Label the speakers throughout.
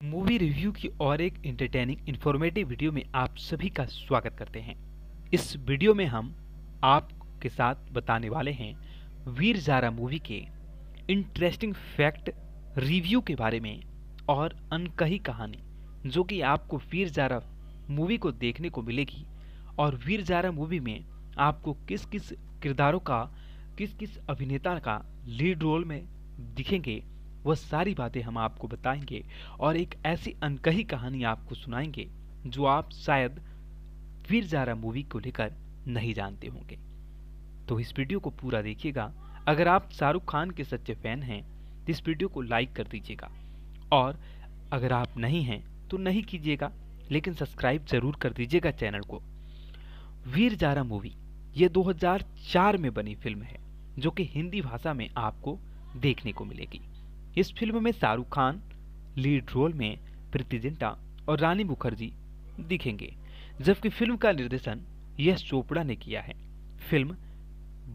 Speaker 1: Movie review की और एक इंटरटेनिंग इन्फॉर्मेटिव वीडियो में आप सभी का स्वागत करते हैं। इस वीडियो में हम आपके साथ बताने वाले हैं वीर जारा मूवी के इंटरेस्टिंग फैक्ट रिव्यू के बारे में और अनकही कहानी, जो कि आपको वीर जारा मूवी को देखने को मिलेगी और वीर जारा मूवी में आपको किस किस किरदारों का किस किस अभिनेता का लीड रोल में दिखेंगे वह सारी बातें हम आपको बताएँगे और एक ऐसी अनकही कहानी आपको सुनाएँगे, जो आप शायद वीर जारा मूवी को लेकर नहीं जानते होंगे। तो इस वीडियो को पूरा देखिएगा। अगर आप शाहरुख खान के सच्चे फ़ैन हैं तो इस वीडियो को लाइक कर दीजिएगा। और अगर आप नहीं हैं तो नहीं कीजिएगा, लेकिन सब्सक्राइब ज़रूर कर दीजिएगा चैनल को। वीर जारा मूवी, ये 2004 में बनी फ़िल्म है, जो कि हिंदी भाषा में आपको देखने को मिलेगी। इस फ़िल्म में शाहरुख खान, लीड रोल में प्रीति जिंटा और रानी मुखर्जी दिखेंगे, जबकि फ़िल्म का निर्देशन यश चोपड़ा ने किया है। फ़िल्म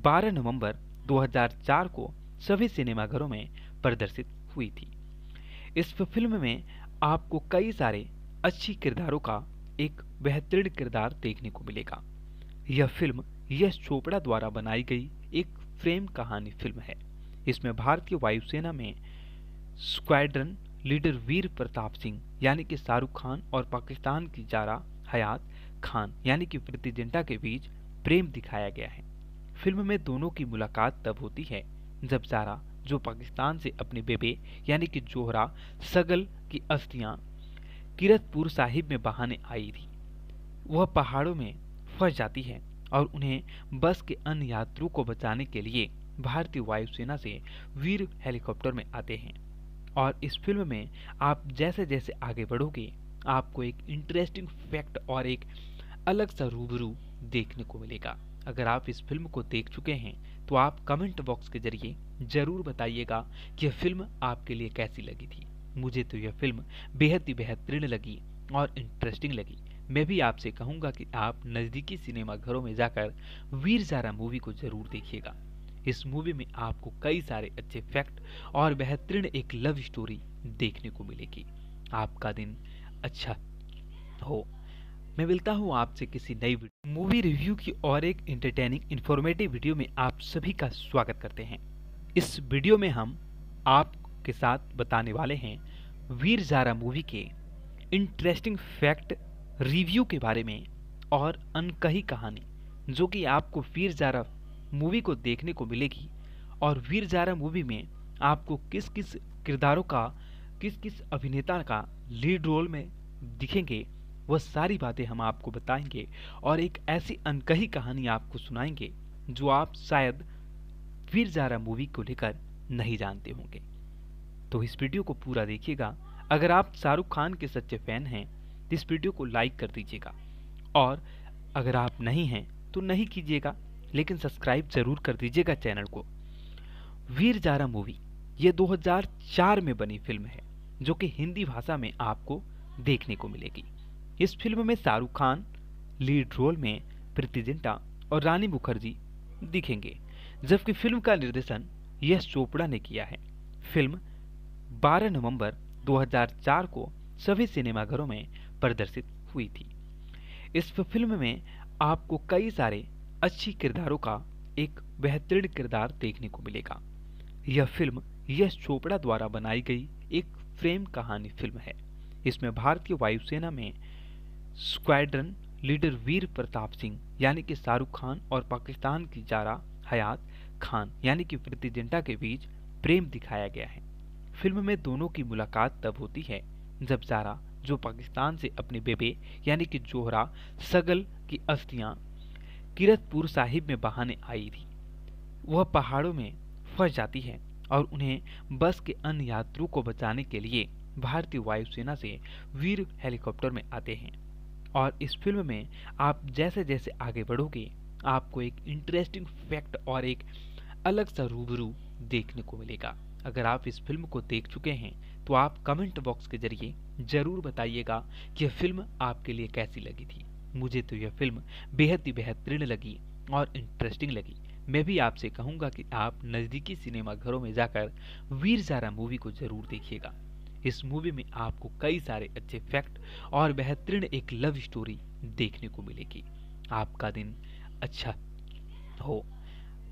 Speaker 1: 12 नवंबर 2004 को सभी सिनेमाघरों में प्रदर्शित हुई थी। इस फ़िल्म में आपको कई सारे अच्छी किरदारों का एक बेहतरीन किरदार देखने को मिलेगा। यह फ़िल्म यश चोपड़ा द्वारा बनाई गई एक फ्रेम कहानी फ़िल्म है। इसमें भारतीय वायुसेना में स्क्वाड्रन लीडर वीर प्रताप सिंह, यानी कि शाहरुख खान और पाकिस्तान की जारा हयात खान, यानी कि प्रीति जिंटा के बीच प्रेम दिखाया गया है। फ़िल्म में दोनों की मुलाकात तब होती है जब जारा, जो पाकिस्तान से अपने बेबे, यानी कि जोहरा, सगल की अस्थियाँ किरतपुर साहिब में बहाने आई थी। वह पहाड़ों में फंस जाती है और उन्हें बस के अन्य यात्रियों को बचाने के लिए भारतीय वायुसेना से वीर हेलीकॉप्टर में आते हैं। और इस फ़िल्म में आप जैसे जैसे आगे बढ़ोगे, आपको एक इंटरेस्टिंग फैक्ट और एक अलग सा रूबरू देखने को मिलेगा। अगर आप इस फ़िल्म को देख चुके हैं तो आप कमेंट बॉक्स के ज़रिए ज़रूर बताइएगा कि यह फ़िल्म आपके लिए कैसी लगी थी। मुझे तो यह फ़िल्म बेहद ही बेहतरीन लगी और इंटरेस्टिंग लगी। मैं भी आपसे कहूँगा कि आप नज़दीकी सिनेमा घरों में जाकर वीर जारा मूवी को ज़रूर देखिएगा। इस मूवी में आपको कई सारे अच्छे फैक्ट और बेहतरीन एक लव स्टोरी देखने को मिलेगी। आपका दिन अच्छा हो। मैं मिलता हूँ आपसे किसी नई मूवी रिव्यू की और एक इंटरटेनिंग इन्फॉर्मेटिव वीडियो में आप सभी का स्वागत करते हैं। इस वीडियो में हम आपके साथ बताने वाले हैं वीर जारा मूवी के इंटरेस्टिंग फैक्ट रिव्यू के बारे में और अनकही कहानी, जो कि आपको वीर जारा मूवी को देखने को मिलेगी। और वीर जारा मूवी में आपको किस किस किरदारों का किस किस अभिनेता का लीड रोल में दिखेंगे, वह सारी बातें हम आपको बताएँगे। और एक ऐसी अनकही कहानी आपको सुनाएँगे, जो आप शायद वीर जारा मूवी को लेकर नहीं जानते होंगे। तो इस वीडियो को पूरा देखिएगा। अगर आप शाहरुख खान के सच्चे फ़ैन हैं तो इस वीडियो को लाइक कर दीजिएगा। और अगर आप नहीं हैं तो नहीं कीजिएगा। लेकिन सब्सक्राइब ज़रूर कर दीजिएगा चैनल को। वीर जारा मूवी, ये 2004 में बनी फ़िल्म है, जो कि हिंदी भाषा में आपको देखने को मिलेगी। इस फ़िल्म में शाहरुख खान, लीड रोल में प्रीति जिंटा और रानी मुखर्जी दिखेंगे, जबकि फ़िल्म का निर्देशन यश चोपड़ा ने किया है। फ़िल्म 12 नवंबर 2004 को सभी सिनेमाघरों में प्रदर्शित हुई थी। इस फ़िल्म में आपको कई सारे अच्छी किरदारों का एक बेहतरीन किरदार देखने को मिलेगा। यह फ़िल्म यश चोपड़ा द्वारा बनाई गई एक फ्रेम कहानी फ़िल्म है। इसमें भारतीय वायुसेना में स्क्वाड्रन लीडर वीर प्रताप सिंह, यानी कि शाहरुख खान और पाकिस्तान की जारा हयात खान, यानी कि प्रीति जिंटा के बीच प्रेम दिखाया गया है। फ़िल्म में दोनों की मुलाकात तब होती है जब जारा, जो पाकिस्तान से अपने बेबे, यानी कि जोहरा, सगल की अस्थियाँ किरतपुर साहिब में बहाने आई थी। वह पहाड़ों में फंस जाती है और उन्हें बस के अन्य यात्रियों को बचाने के लिए भारतीय वायुसेना से वीर हेलीकॉप्टर में आते हैं। और इस फ़िल्म में आप जैसे जैसे आगे बढ़ोगे, आपको एक इंटरेस्टिंग फैक्ट और एक अलग सा रूबरू देखने को मिलेगा। अगर आप इस फ़िल्म को देख चुके हैं तो आप कमेंट बॉक्स के ज़रिए ज़रूर बताइएगा कि यह फ़िल्म आपके लिए कैसी लगी थी। मुझे तो यह फ़िल्म बेहद ही बेहतरीन लगी और इंटरेस्टिंग लगी। मैं भी आपसे कहूँगा कि आप नज़दीकी सिनेमा घरों में जाकर वीर जारा मूवी को ज़रूर देखिएगा। इस मूवी में आपको कई सारे अच्छे फैक्ट और बेहतरीन एक लव स्टोरी देखने को मिलेगी। आपका दिन अच्छा हो।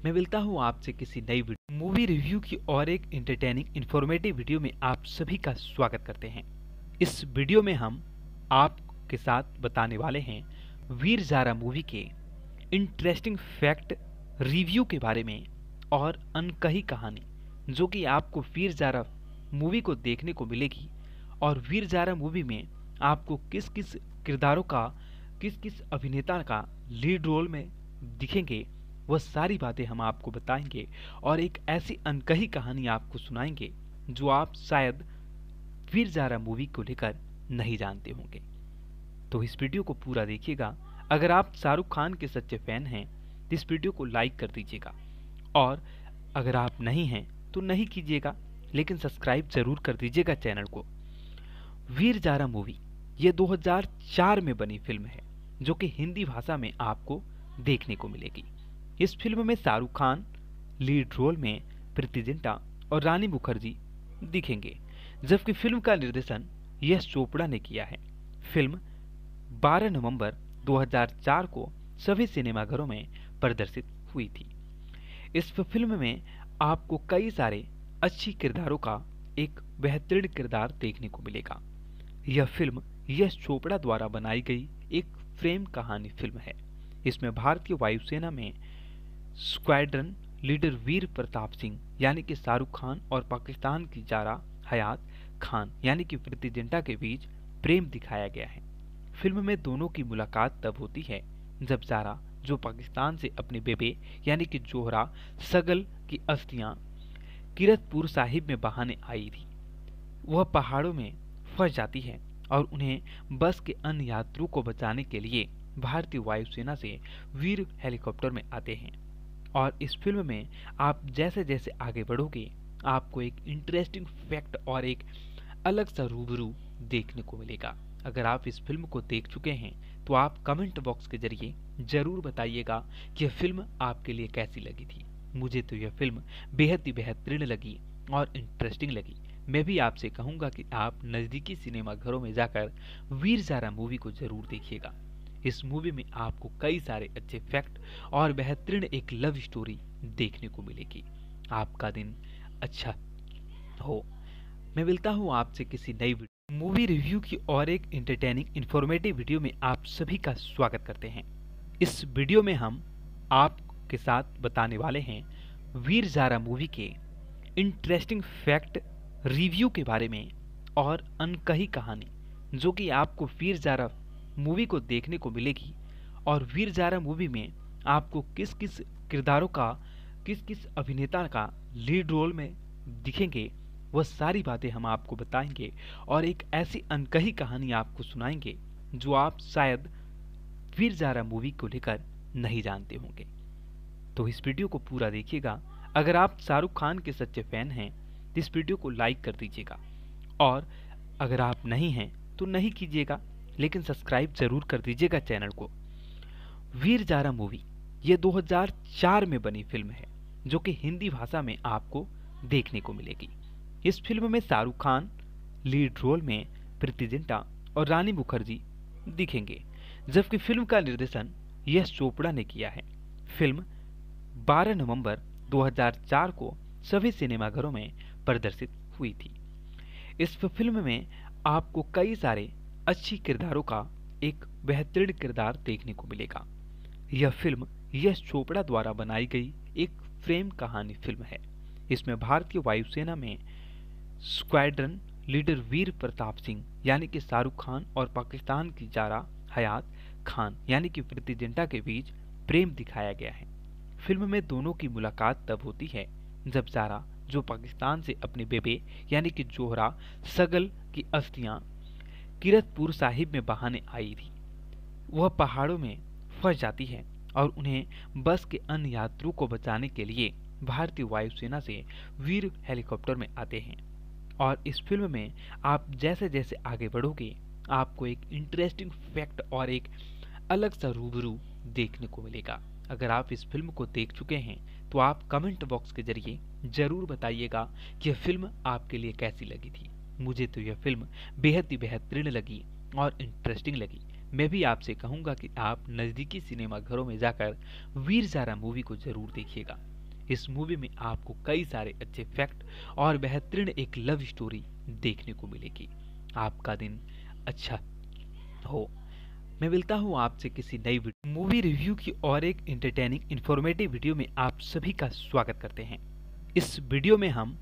Speaker 1: मैं मिलता हूँ आपसे किसी नई मूवी रिव्यू की और एक इंटरटेनिंग इंफॉर्मेटिव वीडियो में आप सभी का स्वागत करते हैं। इस वीडियो में हम आपके साथ बताने वाले हैं वीर जारा मूवी के इंटरेस्टिंग फैक्ट रिव्यू के बारे में और अनकही कहानी, जो कि आपको वीर जारा मूवी को देखने को मिलेगी और वीर जारा मूवी में आपको किस किस किरदारों का किस किस अभिनेता का लीड रोल में दिखेंगे, वह सारी बातें हम आपको बताएँगे और एक ऐसी अनकही कहानी आपको सुनाएँगे, जो आप शायद वीर जारा मूवी को लेकर नहीं जानते होंगे। तो इस वीडियो को पूरा देखिएगा। अगर आप शाहरुख खान के सच्चे फ़ैन हैं तो इस वीडियो को लाइक कर दीजिएगा। और अगर आप नहीं हैं तो नहीं कीजिएगा, लेकिन सब्सक्राइब ज़रूर कर दीजिएगा चैनल को। वीर जारा मूवी, ये 2004 में बनी फ़िल्म है, जो कि हिंदी भाषा में आपको देखने को मिलेगी। इस फ़िल्म में शाहरुख खान, लीड रोल में प्रीति जिंटा और रानी मुखर्जी दिखेंगे, जबकि फ़िल्म का निर्देशन यश चोपड़ा ने किया है। फ़िल्म 12 नवंबर 2004 को सभी सिनेमाघरों में प्रदर्शित हुई थी। इस फ़िल्म में आपको कई सारे अच्छी किरदारों का एक बेहतरीन किरदार देखने को मिलेगा। यह फ़िल्म यश चोपड़ा द्वारा बनाई गई एक फ्रेम कहानी फ़िल्म है। इसमें भारतीय वायुसेना में स्क्वाड्रन लीडर वीर प्रताप सिंह, यानी कि शाहरुख खान, और पाकिस्तान की जारा हयात खान, यानी कि प्रीति के बीच प्रेम दिखाया गया है। फ़िल्म में दोनों की मुलाकात तब होती है, जब जारा जो पाकिस्तान से अपने बेबे, यानी कि जोहरा, सगल की अस्थियाँ, किरतपुर साहिब में बहाने आई थी। वह पहाड़ों में फंस जाती है और उन्हें बस के अन्य यात्रियों को बचाने के लिए भारतीय वायुसेना से वीर हेलीकॉप्टर में आते हैं। और इस फ़िल्म में आप जैसे जैसे आगे बढ़ोगे, आपको एक इंटरेस्टिंग फैक्ट और एक अलग सा रूबरू देखने को मिलेगा। अगर आप इस फ़िल्म को देख चुके हैं तो आप कमेंट बॉक्स के ज़रिए ज़रूर बताइएगा कि यह फ़िल्म आपके लिए कैसी लगी थी। मुझे तो यह फ़िल्म बेहद ही बेहतरीन लगी और इंटरेस्टिंग लगी। मैं भी आपसे कहूँगा कि आप नज़दीकी सिनेमा घरों में जाकर वीर जारा मूवी को ज़रूर देखिएगा। इस मूवी में आपको कई सारे अच्छे फैक्ट और बेहतरीन एक लव स्टोरी देखने को मिलेगी। आपका दिन अच्छा हो। मैं मिलता हूँ आपसे किसी नई मूवी रिव्यू की और एक इंटरटेनिंग इंफॉर्मेटिव वीडियो में आप सभी का स्वागत करते हैं। इस वीडियो में हम आपके साथ बताने वाले हैं वीर जारा मूवी के इंटरेस्टिंग फैक्ट रिव्यू के बारे में और अनकही कहानी, जो कि आपको वीर जारा मूवी को देखने को मिलेगी और वीर जारा मूवी में आपको किस किस किरदारों का किस किस अभिनेता का लीड रोल में दिखेंगे वह सारी बातें हम आपको बताएँगे और एक ऐसी अनकही कहानी आपको सुनाएँगे जो आप शायद वीर जारा मूवी को लेकर नहीं जानते होंगे। तो इस वीडियो को पूरा देखिएगा। अगर आप शाहरुख खान के सच्चे फ़ैन हैं तो इस वीडियो को लाइक कर दीजिएगा। और अगर आप नहीं हैं तो नहीं कीजिएगा, लेकिन सब्सक्राइब ज़रूर कर दीजिएगा चैनल को। वीर जारा मूवी, ये 2004 में बनी फ़िल्म है, जो कि हिंदी भाषा में आपको देखने को मिलेगी। इस फ़िल्म में शाहरुख खान, लीड रोल में प्रीति जिंटा और रानी मुखर्जी दिखेंगे, जबकि फ़िल्म का निर्देशन यश चोपड़ा ने किया है। फ़िल्म 12 नवंबर 2004 को सभी सिनेमाघरों में प्रदर्शित हुई थी। इस फ़िल्म में आपको कई सारे अच्छी किरदारों का एक बेहतरीन किरदार देखने को मिलेगा। यह फ़िल्म यश चोपड़ा द्वारा बनाई गई एक फ्रेम कहानी फ़िल्म है। इसमें भारतीय वायुसेना में स्क्वाड्रन लीडर वीर प्रताप सिंह, यानी कि शाहरुख खान और पाकिस्तान की जारा हयात खान, यानी कि प्रीति के बीच प्रेम दिखाया गया है। फ़िल्म में दोनों की मुलाकात तब होती है जब जारा, जो पाकिस्तान से अपने बेबे, यानी कि जोहरा, सगल की अस्थियाँ किरतपुर साहिब में बहाने आई थी। वह पहाड़ों में फंस जाती है और उन्हें बस के अन्य यात्रियों को बचाने के लिए भारतीय वायुसेना से वीर हेलीकॉप्टर में आते हैं। और इस फ़िल्म में आप जैसे जैसे आगे बढ़ोगे, आपको एक इंटरेस्टिंग फैक्ट और एक अलग सा रूबरू देखने को मिलेगा। अगर आप इस फ़िल्म को देख चुके हैं तो आप कमेंट बॉक्स के ज़रिए ज़रूर बताइएगा कि यह फ़िल्म आपके लिए कैसी लगी थी। मुझे तो यह फ़िल्म बेहद ही बेहतरीन लगी और इंटरेस्टिंग लगी। मैं भी आपसे कहूँगा कि आप नज़दीकी सिनेमाघरों में जाकर वीर ज़ारा मूवी को ज़रूर देखिएगा। इस मूवी में आपको कई सारे अच्छे फैक्ट और बेहतरीन एक लव स्टोरी देखने को मिलेगी। आपका दिन अच्छा हो। मैं मिलता हूँ आपसे किसी नई मूवी रिव्यू की और एक इंटरटेनिंग इंफॉर्मेटिव वीडियो में आप सभी का स्वागत करते हैं। इस वीडियो में हम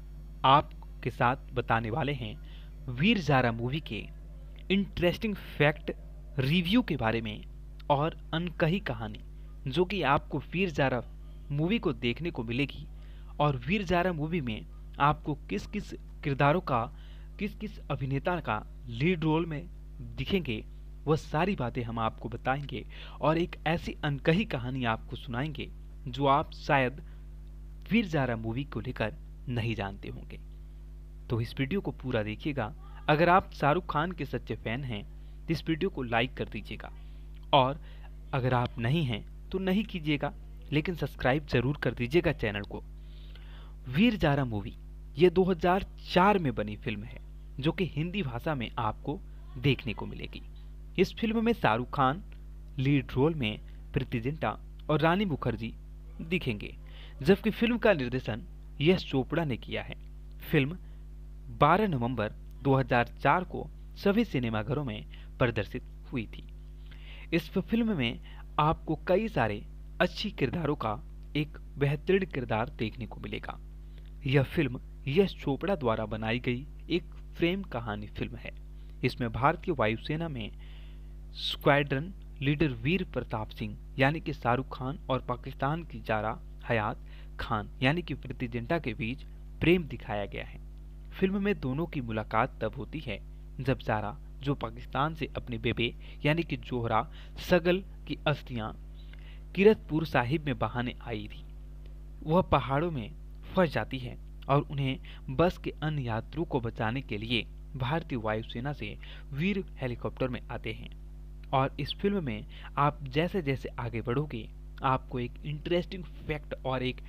Speaker 1: आपके साथ बताने वाले हैं वीर ज़ारा मूवी के इंटरेस्टिंग फैक्ट रिव्यू के बारे में और अनकही कहानी, जो कि आपको वीर ज़ारा मूवी को देखने को मिलेगी। और वीर ज़ारा मूवी में आपको किस किस किरदारों का किस किस अभिनेता का लीड रोल में दिखेंगे, वह सारी बातें हम आपको बताएँगे। और एक ऐसी अनकही कहानी आपको सुनाएँगे, जो आप शायद वीर ज़ारा मूवी को लेकर नहीं जानते होंगे। तो इस वीडियो को पूरा देखिएगा। अगर आप शाहरुख खान के सच्चे फ़ैन हैं तो इस वीडियो को लाइक कर दीजिएगा। और अगर आप नहीं हैं तो नहीं कीजिएगा। लेकिन सब्सक्राइब ज़रूर कर दीजिएगा चैनल को। वीर जारा मूवी, ये 2004 में बनी फ़िल्म है, जो कि हिंदी भाषा में आपको देखने को मिलेगी। इस फ़िल्म में शाहरुख खान, लीड रोल में प्रीति जिंटा और रानी मुखर्जी दिखेंगे, जबकि फ़िल्म का निर्देशन यश चोपड़ा ने किया है। फ़िल्म 12 नवंबर 2004 को सभी सिनेमाघरों में प्रदर्शित हुई थी। इस फ़िल्म में आपको कई सारे अच्छी किरदारों का एक बेहतरीन किरदार देखने को मिलेगा। यह फ़िल्म यश चोपड़ा द्वारा बनाई गई एक फ्रेम कहानी फ़िल्म है। इसमें भारतीय वायुसेना में स्क्वाड्रन लीडर वीर प्रताप सिंह, यानी कि शाहरुख खान, और पाकिस्तान की जारा हयात खान, यानी कि प्रीति जिंटा के बीच प्रेम दिखाया गया है। फ़िल्म में दोनों की मुलाकात तब होती है जब जारा, जो पाकिस्तान से अपने बेबे, यानी कि जोहरा, सगल की अस्थियाँ किरतपुर साहिब में बहाने आई थी। वह पहाड़ों में फंस जाती है और उन्हें बस के अन्य यात्रियों को बचाने के लिए भारतीय वायुसेना से वीर हेलीकॉप्टर में आते हैं। और इस फ़िल्म में आप जैसे जैसे आगे बढ़ोगे, आपको एक इंटरेस्टिंग फैक्ट और एक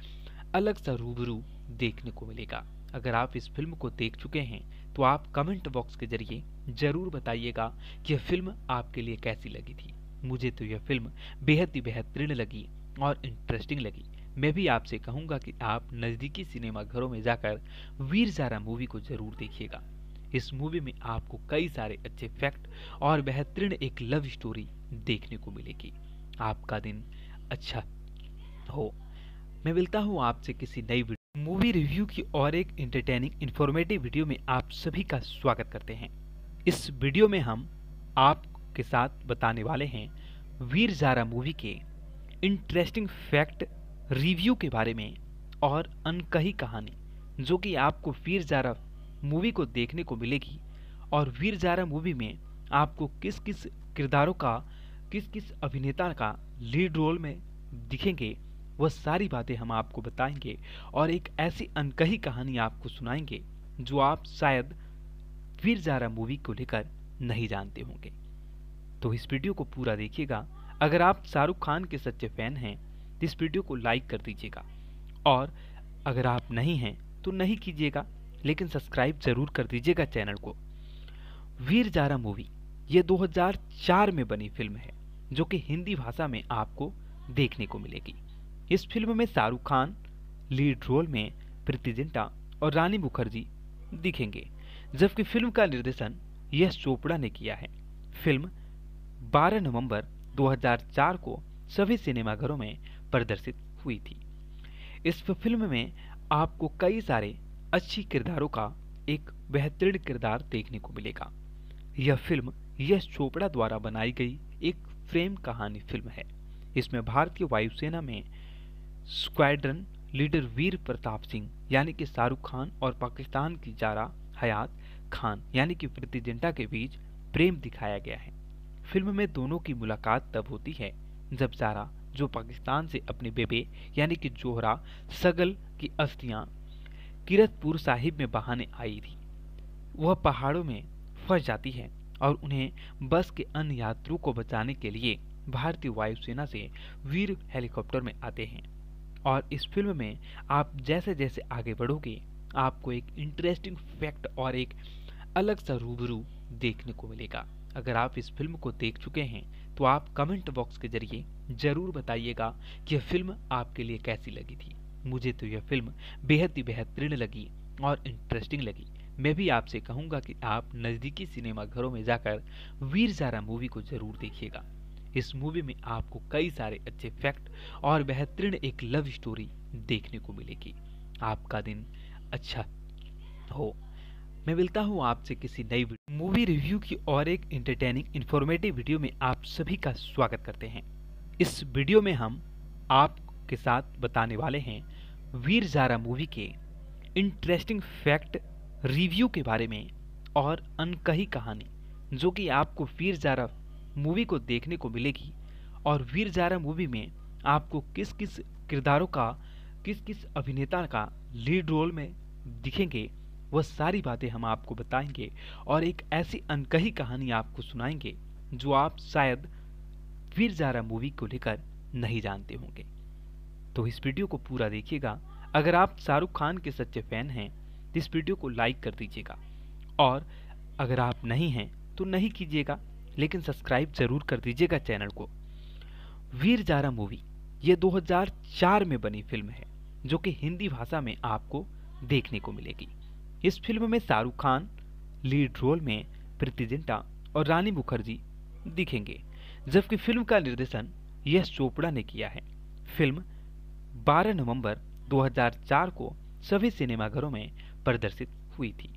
Speaker 1: अलग सा रूबरू देखने को मिलेगा। अगर आप इस फ़िल्म को देख चुके हैं तो आप कमेंट बॉक्स के ज़रिए ज़रूर बताइएगा कि यह फ़िल्म आपके लिए कैसी लगी थी। मुझे तो यह फ़िल्म बेहद ही बेहतरीन लगी और इंटरेस्टिंग लगी। मैं भी आपसे कहूँगा कि आप नज़दीकी सिनेमा घरों में जाकर वीर ज़ारा मूवी को ज़रूर देखिएगा। इस मूवी में आपको कई सारे अच्छे फैक्ट और बेहतरीन एक लव स्टोरी देखने को मिलेगी। आपका दिन अच्छा हो। मैं मिलता हूँ आपसे किसी नई मूवी रिव्यू की और एक इंटरटेनिंग इंफॉर्मेटिव वीडियो में आप सभी का स्वागत करते हैं। इस वीडियो में हम आपके साथ बताने वाले हैं वीर ज़ारा मूवी के इंटरेस्टिंग फैक्ट रिव्यू के बारे में और अनकही कहानी, जो कि आपको वीर ज़ारा मूवी को देखने को मिलेगी और वीर ज़ारा मूवी में आपको किस किस किरदारों का किस किस अभिनेता का लीड रोल में दिखेंगे, वह सारी बातें हम आपको बताएँगे और एक ऐसी अनकही कहानी आपको सुनाएँगे, जो आप शायद वीर ज़ारा मूवी को लेकर नहीं जानते होंगे। तो इस वीडियो को पूरा देखिएगा। अगर आप शाहरुख खान के सच्चे फ़ैन हैं तो इस वीडियो को लाइक कर दीजिएगा। और अगर आप नहीं हैं तो नहीं कीजिएगा, लेकिन सब्सक्राइब ज़रूर कर दीजिएगा चैनल को। वीर जारा मूवी, ये 2004 में बनी फ़िल्म है, जो कि हिंदी भाषा में आपको देखने को मिलेगी। इस फ़िल्म में शाहरुख खान, लीड रोल में प्रीति जिंटा और रानी मुखर्जी दिखेंगे, जबकि फ़िल्म का निर्देशन यश चोपड़ा ने किया है। फ़िल्म 12 नवंबर 2004 को सभी सिनेमाघरों में प्रदर्शित हुई थी। इस फ़िल्म में आपको कई सारे अच्छी किरदारों का एक बेहतरीन किरदार देखने को मिलेगा। यह फ़िल्म यश चोपड़ा द्वारा बनाई गई एक फ्रेम कहानी फ़िल्म है। इसमें भारतीय वायुसेना में स्क्वाड्रन लीडर वीर प्रताप सिंह, यानी कि शाहरुख खान, और पाकिस्तान की जारा हयात खान, यानी कि प्रीति जिंटा के बीच प्रेम दिखाया गया है। फ़िल्म में दोनों की मुलाकात तब होती है, जब जारा जो पाकिस्तान से अपने बेबे, यानी कि जोहरा, सगल की अस्थियाँ, किरतपुर साहिब में बहाने आई थी। वह पहाड़ों में फंस जाती है और उन्हें बस के अन्य यात्रियों को बचाने के लिए भारतीय वायुसेना से वीर हेलीकॉप्टर में आते हैं। और इस फ़िल्म में आप जैसे जैसे आगे बढ़ोगे, आपको एक इंटरेस्टिंग फैक्ट और एक अलग सा रूबरू देखने को मिलेगा। अगर आप इस फ़िल्म को देख चुके हैं तो आप कमेंट बॉक्स के ज़रिए ज़रूर बताइएगा कि यह फ़िल्म आपके लिए कैसी लगी थी। मुझे तो यह फ़िल्म बेहद ही बेहतरीन लगी और इंटरेस्टिंग लगी। मैं भी आपसे कहूँगा कि आप नज़दीकी सिनेमा घरों में जाकर वीर जारा मूवी को ज़रूर देखिएगा। इस मूवी में आपको कई सारे अच्छे फैक्ट और बेहतरीन एक लव स्टोरी देखने को मिलेगी। आपका दिन अच्छा हो। मैं मिलता हूँ आपसे किसी नई मूवी रिव्यू की और एक इंटरटेनिंग इन्फॉर्मेटिव वीडियो में आप सभी का स्वागत करते हैं। इस वीडियो में हम आपके साथ बताने वाले हैं वीर जारा मूवी के इंटरेस्टिंग फैक्ट रिव्यू के बारे में और अनकही कहानी, जो कि आपको वीर जारा मूवी को देखने को मिलेगी और वीर जारा मूवी में आपको किस किस किरदारों का किस किस अभिनेता का लीड रोल में दिखेंगे वह सारी बातें हम आपको बताएँगे और एक ऐसी अनकही कहानी आपको सुनाएँगे, जो आप शायद वीर जारा मूवी को लेकर नहीं जानते होंगे। तो इस वीडियो को पूरा देखिएगा। अगर आप शाहरुख खान के सच्चे फ़ैन हैं तो इस वीडियो को लाइक कर दीजिएगा। और अगर आप नहीं हैं तो नहीं कीजिएगा, लेकिन सब्सक्राइब ज़रूर कर दीजिएगा चैनल को। वीर जारा मूवी, ये 2004 में बनी फ़िल्म है, जो कि हिंदी भाषा में आपको देखने को मिलेगी। इस फ़िल्म में शाहरुख खान, लीड रोल में प्रीति जिंटा और रानी मुखर्जी दिखेंगे, जबकि फ़िल्म का निर्देशन यश चोपड़ा ने किया है। फ़िल्म 12 नवंबर 2004 को सभी सिनेमाघरों में प्रदर्शित हुई थी।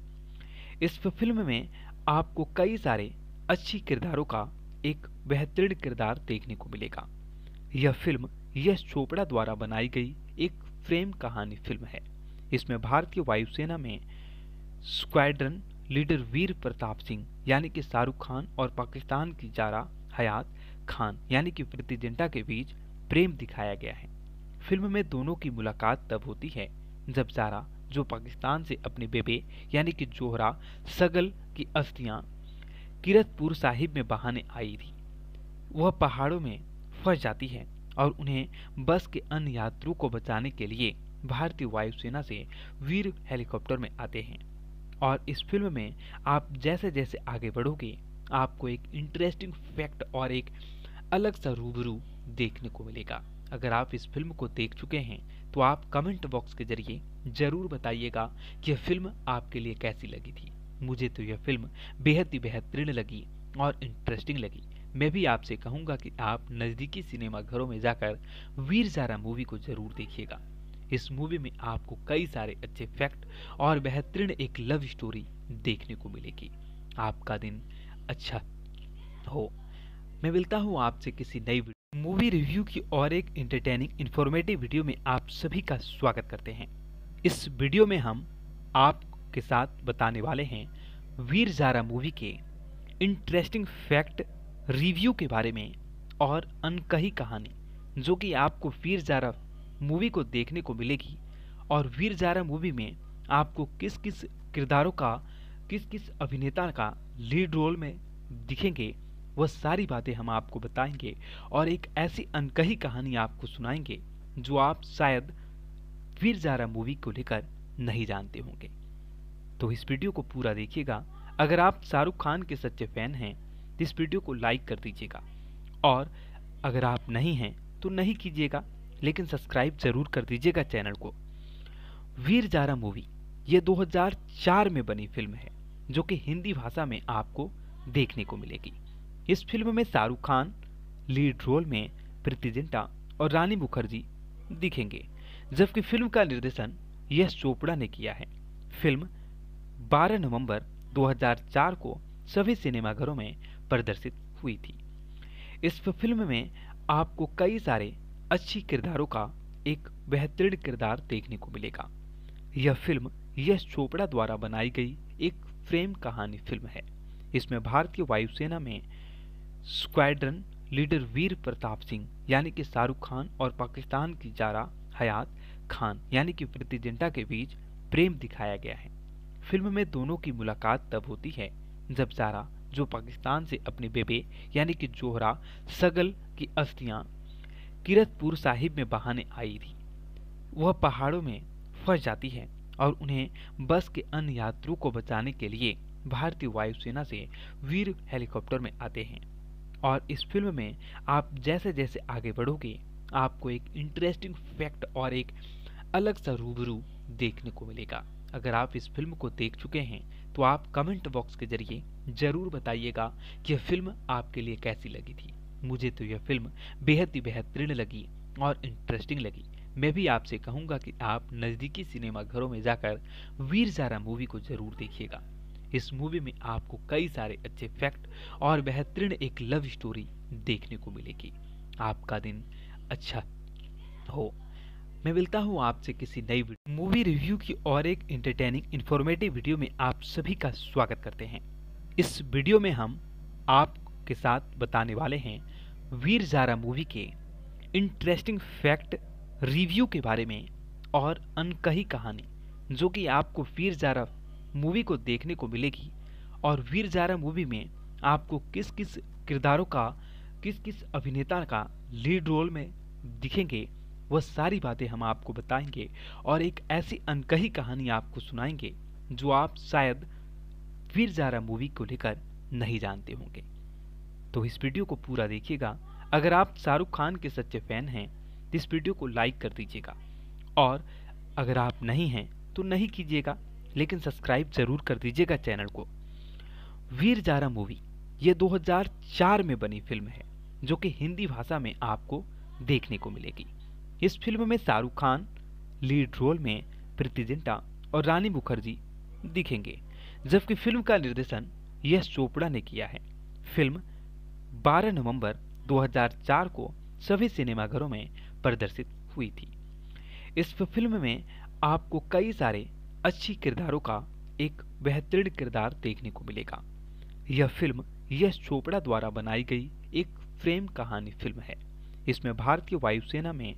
Speaker 1: इस फ़िल्म में आपको कई सारे अच्छी किरदारों का एक बेहतरीन किरदार देखने को मिलेगा। यह फ़िल्म यश चोपड़ा द्वारा बनाई गई एक फ्रेम कहानी फ़िल्म है। इसमें भारतीय वायुसेना में स्क्वाड्रन लीडर वीर प्रताप सिंह, यानी कि शाहरुख खान और पाकिस्तान की जारा हयात खान, यानी कि प्रीति जिंटा के बीच प्रेम दिखाया गया है। फ़िल्म में दोनों की मुलाकात तब होती है जब जारा, जो पाकिस्तान से अपने बेबे, यानी कि जोहरा, सगल की अस्थियाँ किरतपुर साहिब में बहाने आई थी। वह पहाड़ों में फंस जाती है और उन्हें बस के अन्य यात्रियों को बचाने के लिए भारतीय वायुसेना से वीर हेलीकॉप्टर में आते हैं। और इस फ़िल्म में आप जैसे जैसे आगे बढ़ोगे, आपको एक इंटरेस्टिंग फैक्ट और एक अलग सा रूबरू देखने को मिलेगा। अगर आप इस फ़िल्म को देख चुके हैं तो आप कमेंट बॉक्स के ज़रिए ज़रूर बताइएगा कि यह फ़िल्म आपके लिए कैसी लगी थी। मुझे तो यह फ़िल्म बेहद ही बेहतरीन लगी और इंटरेस्टिंग लगी। मैं भी आपसे कहूँगा कि आप नज़दीकी सिनेमा घरों में जाकर वीर जारा मूवी को ज़रूर देखिएगा। इस मूवी में आपको कई सारे अच्छे फैक्ट और बेहतरीन एक लव स्टोरी देखने को मिलेगी। आपका दिन अच्छा हो। मैं मिलता हूँ आपसे किसी नई मूवी रिव्यू की और एक इंटरटेनिंग इंफॉर्मेटिव वीडियो में आप सभी का स्वागत करते हैं। इस वीडियो में हम आपके साथ बताने वाले हैं वीर जारा मूवी के इंटरेस्टिंग फैक्ट रिव्यू के बारे में और अनकही कहानी, जो कि आपको वीर जारा मूवी को देखने को मिलेगी और वीर जारा मूवी में आपको किस किस किरदारों का किस किस अभिनेता का लीड रोल में दिखेंगे, वह सारी बातें हम आपको बताएँगे और एक ऐसी अनकही कहानी आपको सुनाएँगे जो आप शायद वीर जारा मूवी को लेकर नहीं जानते होंगे। तो इस वीडियो को पूरा देखिएगा। अगर आप शाहरुख खान के सच्चे फ़ैन हैं तो इस वीडियो को लाइक कर दीजिएगा और अगर आप नहीं हैं तो नहीं कीजिएगा। लेकिन सब्सक्राइब ज़रूर कर दीजिएगा चैनल को। वीर जारा मूवी, ये 2004 में बनी फ़िल्म है, जो कि हिंदी भाषा में आपको देखने को मिलेगी। इस फ़िल्म में शाहरुख खान, लीड रोल में प्रीति जिंटा और रानी मुखर्जी दिखेंगे, जबकि फ़िल्म का निर्देशन यश चोपड़ा ने किया है। फ़िल्म 12 नवंबर 2004 को सभी सिनेमाघरों में प्रदर्शित हुई थी। इस फ़िल्म में आपको कई सारे अच्छी किरदारों का एक बेहतरीन किरदार देखने को मिलेगा। यह फ़िल्म यश चोपड़ा द्वारा बनाई गई एक फ्रेम कहानी फ़िल्म है। इसमें भारतीय वायुसेना में स्क्वाड्रन लीडर वीर प्रताप सिंह, यानी कि शाहरुख खान, और पाकिस्तान की जारा हयात खान, यानी कि प्रीति जिंटा के बीच प्रेम दिखाया गया है। फ़िल्म में दोनों की मुलाकात तब होती है जब जारा, जो पाकिस्तान से अपने बेबे, यानी कि जोहरा सगल की अस्थियाँ किरतपुर साहिब में बहाने आई थी। वह पहाड़ों में फंस जाती है और उन्हें बस के अन्य यात्रियों को बचाने के लिए भारतीय वायुसेना से वीर हेलीकॉप्टर में आते हैं। और इस फ़िल्म में आप जैसे जैसे आगे बढ़ोगे, आपको एक इंटरेस्टिंग फैक्ट और एक अलग सा रूबरू देखने को मिलेगा। अगर आप इस फ़िल्म को देख चुके हैं तो आप कमेंट बॉक्स के ज़रिए ज़रूर बताइएगा कि यह फ़िल्म आपके लिए कैसी लगी थी। मुझे तो यह फ़िल्म बेहद ही बेहतरीन लगी और इंटरेस्टिंग लगी। मैं भी आपसे कहूँगा कि आप नज़दीकी सिनेमा घरों में जाकर वीर जारा मूवी को ज़रूर देखिएगा। इस मूवी में आपको कई सारे अच्छे फैक्ट और बेहतरीन एक लव स्टोरी देखने को मिलेगी। आपका दिन अच्छा हो। मैं मिलता हूँ आपसे किसी नई मूवी रिव्यू की और एक इंटरटेनिंग इंफॉर्मेटिव वीडियो में आप सभी का स्वागत करते हैं। इस वीडियो में हम आपके साथ बताने वाले हैं वीर जारा मूवी के इंटरेस्टिंग फैक्ट रिव्यू के बारे में और अनकही कहानी, जो कि आपको वीर जारा मूवी को देखने को मिलेगी और वीर जारा मूवी में आपको किस किस किरदारों का किस किस अभिनेता का लीड रोल में दिखेंगे, वह सारी बातें हम आपको बताएँगे और एक ऐसी अनकही कहानी आपको सुनाएँगे, जो आप शायद वीर जारा मूवी को लेकर नहीं जानते होंगे। तो इस वीडियो को पूरा देखिएगा। अगर आप शाहरुख खान के सच्चे फ़ैन हैं तो इस वीडियो को लाइक कर दीजिएगा। और अगर आप नहीं हैं तो नहीं कीजिएगा, लेकिन सब्सक्राइब ज़रूर कर दीजिएगा चैनल को। वीर जारा मूवी, ये 2004 में बनी फ़िल्म है, जो कि हिंदी भाषा में आपको देखने को मिलेगी। इस फ़िल्म में शाहरुख खान, लीड रोल में प्रीति जिंटा और रानी मुखर्जी दिखेंगे, जबकि फ़िल्म का निर्देशन यश चोपड़ा ने किया है। फ़िल्म 12 नवंबर 2004 को सभी सिनेमाघरों में प्रदर्शित हुई थी। इस फ़िल्म में आपको कई सारे अच्छी किरदारों का एक बेहतरीन किरदार देखने को मिलेगा। यह फ़िल्म यश चोपड़ा द्वारा बनाई गई एक फ्रेम कहानी फ़िल्म है। इसमें भारतीय वायुसेना में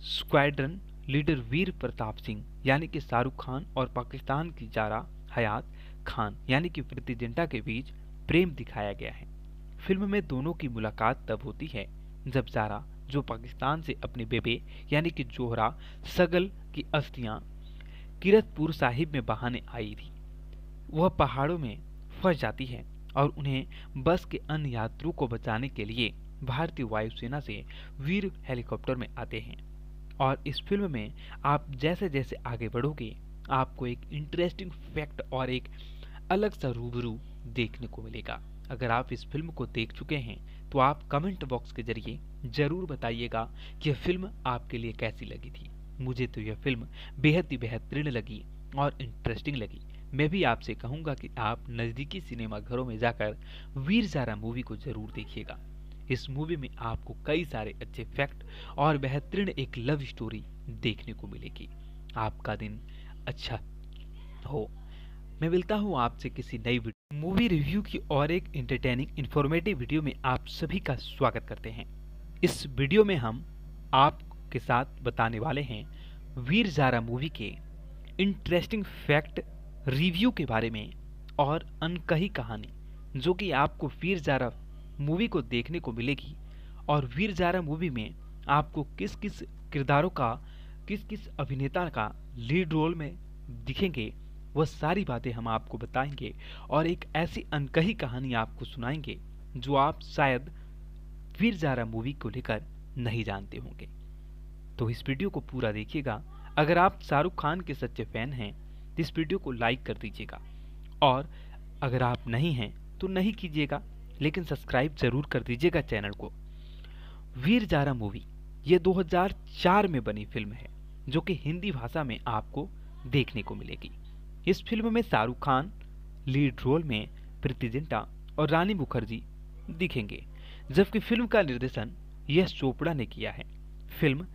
Speaker 1: स्क्वाड्रन लीडर वीर प्रताप सिंह, यानी कि शाहरुख खान, और पाकिस्तान की जारा हयात खान, यानी कि प्रीति जिंटा के बीच प्रेम दिखाया गया है। फ़िल्म में दोनों की मुलाकात तब होती है, जब जारा जो पाकिस्तान से अपने बेबे, यानी कि जोहरा, सगल की अस्थियाँ, किरतपुर साहिब में बहाने आई थी। वह पहाड़ों में फंस जाती है और उन्हें बस के अन्य यात्रियों को बचाने के लिए भारतीय वायुसेना से वीर हेलीकॉप्टर में आते हैं। और इस फ़िल्म में आप जैसे जैसे आगे बढ़ोगे, आपको एक इंटरेस्टिंग फैक्ट और एक अलग सा रूबरू देखने को मिलेगा। अगर आप इस फ़िल्म को देख चुके हैं तो आप कमेंट बॉक्स के ज़रिए ज़रूर बताइएगा कि यह फ़िल्म आपके लिए कैसी लगी थी। मुझे तो यह फ़िल्म बेहद ही बेहतरीन लगी और इंटरेस्टिंग लगी। मैं भी आपसे कहूँगा कि आप नज़दीकी सिनेमा घरों में जाकर वीर जारा मूवी को ज़रूर देखिएगा। इस मूवी में आपको कई सारे अच्छे फैक्ट और बेहतरीन एक लव स्टोरी देखने को मिलेगी। आपका दिन अच्छा हो। मैं मिलता हूँ आपसे किसी नई मूवी रिव्यू की और एक इंटरटेनिंग इंफॉर्मेटिव वीडियो में आप सभी का स्वागत करते हैं। इस वीडियो में हम आपके साथ बताने वाले हैं वीर जारा मूवी के इंटरेस्टिंग फैक्ट रिव्यू के बारे में और अनकही कहानी, जो कि आपको वीर जारा मूवी को देखने को मिलेगी और वीर जारा मूवी में आपको किस किस किरदारों का किस किस अभिनेता का लीड रोल में दिखेंगे वह सारी बातें हम आपको बताएँगे और एक ऐसी अनकही कहानी आपको सुनाएँगे, जो आप शायद वीर जारा मूवी को लेकर नहीं जानते होंगे। तो इस वीडियो को पूरा देखिएगा। अगर आप शाहरुख खान के सच्चे फ़ैन हैं तो इस वीडियो को लाइक कर दीजिएगा। और अगर आप नहीं हैं तो नहीं कीजिएगा, लेकिन सब्सक्राइब ज़रूर कर दीजिएगा चैनल को। वीर जारा मूवी, ये 2004 में बनी फ़िल्म है, जो कि हिंदी भाषा में आपको देखने को मिलेगी। इस फ़िल्म में शाहरुख खान, लीड रोल में प्रीति जिंटा और रानी मुखर्जी दिखेंगे, जबकि फ़िल्म का निर्देशन यश चोपड़ा ने किया है। फ़िल्म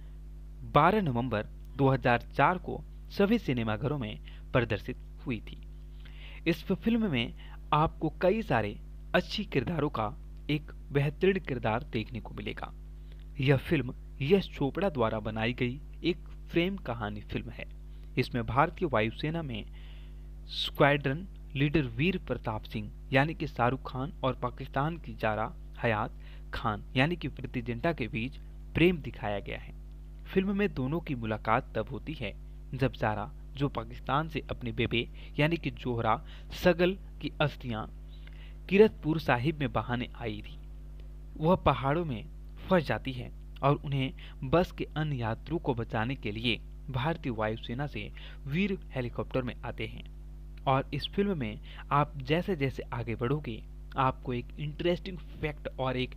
Speaker 1: 12 नवंबर 2004 को सभी सिनेमाघरों में प्रदर्शित हुई थी। इस फ़िल्म में आपको कई सारे अच्छी किरदारों का एक बेहतरीन किरदार देखने को मिलेगा। यह फ़िल्म यश चोपड़ा द्वारा बनाई गई एक फ्रेम कहानी फ़िल्म है। इसमें भारतीय वायुसेना में स्क्वाड्रन लीडर वीर प्रताप सिंह, यानी कि शाहरुख खान और पाकिस्तान की जारा हयात खान, यानी कि प्रीति जिंटा के बीच प्रेम दिखाया गया है। फ़िल्म में दोनों की मुलाकात तब होती है जब जारा, जो पाकिस्तान से अपने बेबे, यानी कि जोहरा, सगल की अस्थियाँ किरतपुर साहिब में बहाने आई थी। वह पहाड़ों में फंस जाती है और उन्हें बस के अन्य यात्रियों को बचाने के लिए भारतीय वायुसेना से वीर हेलीकॉप्टर में आते हैं। और इस फ़िल्म में आप जैसे जैसे आगे बढ़ोगे, आपको एक इंटरेस्टिंग फैक्ट और एक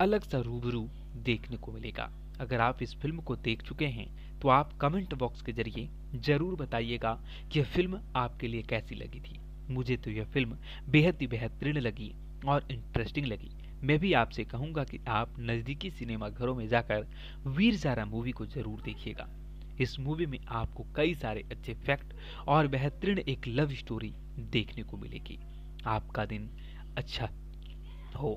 Speaker 1: अलग सा रूबरू देखने को मिलेगा। अगर आप इस फ़िल्म को देख चुके हैं तो आप कमेंट बॉक्स के ज़रिए ज़रूर बताइएगा कि यह फ़िल्म आपके लिए कैसी लगी थी। मुझे तो यह फ़िल्म बेहद ही बेहतरीन लगी और इंटरेस्टिंग लगी। मैं भी आपसे कहूँगा कि आप नज़दीकी सिनेमा घरों में जाकर वीर जारा मूवी को ज़रूर देखिएगा। इस मूवी में आपको कई सारे अच्छे फैक्ट और बेहतरीन एक लव स्टोरी देखने को मिलेगी। आपका दिन अच्छा हो।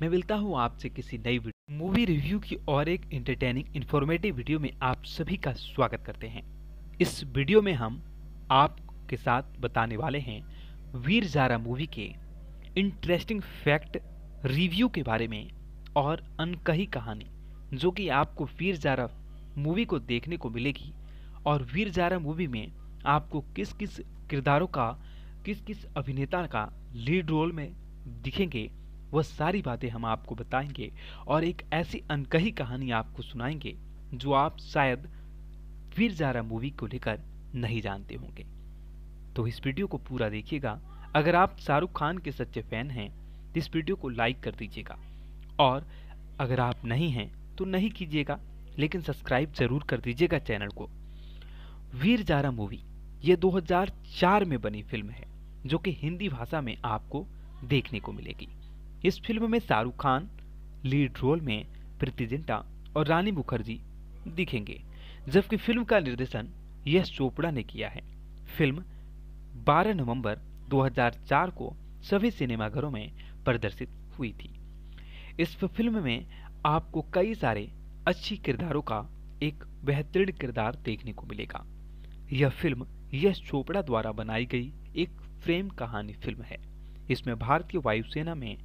Speaker 1: मैं मिलता हूँ आपसे किसी नई मूवी रिव्यू की और एक इंटरटेनिंग इंफॉर्मेटिव वीडियो में आप सभी का स्वागत करते हैं। इस वीडियो में हम आपके साथ बताने वाले हैं वीर जारा मूवी के इंटरेस्टिंग फैक्ट रिव्यू के बारे में और अनकही कहानी, जो कि आपको वीर जारा मूवी को देखने को मिलेगी और वीर जारा मूवी में आपको किस किस किरदारों का किस किस अभिनेता का लीड रोल में दिखेंगे, वह सारी बातें हम आपको बताएँगे और एक ऐसी अनकही कहानी आपको सुनाएँगे जो आप शायद वीर जारा मूवी को लेकर नहीं जानते होंगे। तो इस वीडियो को पूरा देखिएगा। अगर आप शाहरुख खान के सच्चे फ़ैन हैं तो इस वीडियो को लाइक कर दीजिएगा और अगर आप नहीं हैं तो नहीं कीजिएगा। लेकिन सब्सक्राइब ज़रूर कर दीजिएगा चैनल को। वीर जारा मूवी, ये 2004 में बनी फ़िल्म है, जो कि हिंदी भाषा में आपको देखने को मिलेगी। इस फ़िल्म में शाहरुख खान, लीड रोल में प्रीति जिंटा और रानी मुखर्जी दिखेंगे, जबकि फ़िल्म का निर्देशन यश चोपड़ा ने किया है। फ़िल्म 12 नवंबर 2004 को सभी सिनेमाघरों में प्रदर्शित हुई थी। इस फ़िल्म में आपको कई सारे अच्छी किरदारों का एक बेहतरीन किरदार देखने को मिलेगा। यह फ़िल्म यश चोपड़ा द्वारा बनाई गई एक फ्रेम कहानी फ़िल्म है। इसमें भारतीय वायुसेना में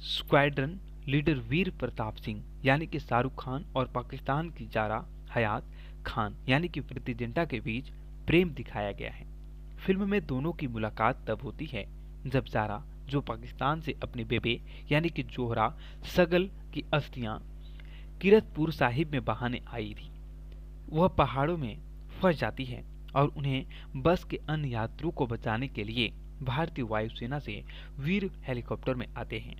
Speaker 1: स्क्वाड्रन लीडर वीर प्रताप सिंह, यानी कि शाहरुख खान, और पाकिस्तान की जारा हयात खान, यानी कि प्रीति जिंटा के बीच प्रेम दिखाया गया है। फ़िल्म में दोनों की मुलाकात तब होती है जब जारा, जो पाकिस्तान से अपने बेबे, यानी कि जोहरा, सगल की अस्थियाँ किरतपुर साहिब में बहाने आई थी। वह पहाड़ों में फंस जाती है और उन्हें बस के अन्य यात्रियों को बचाने के लिए भारतीय वायुसेना से वीर हेलीकॉप्टर में आते हैं।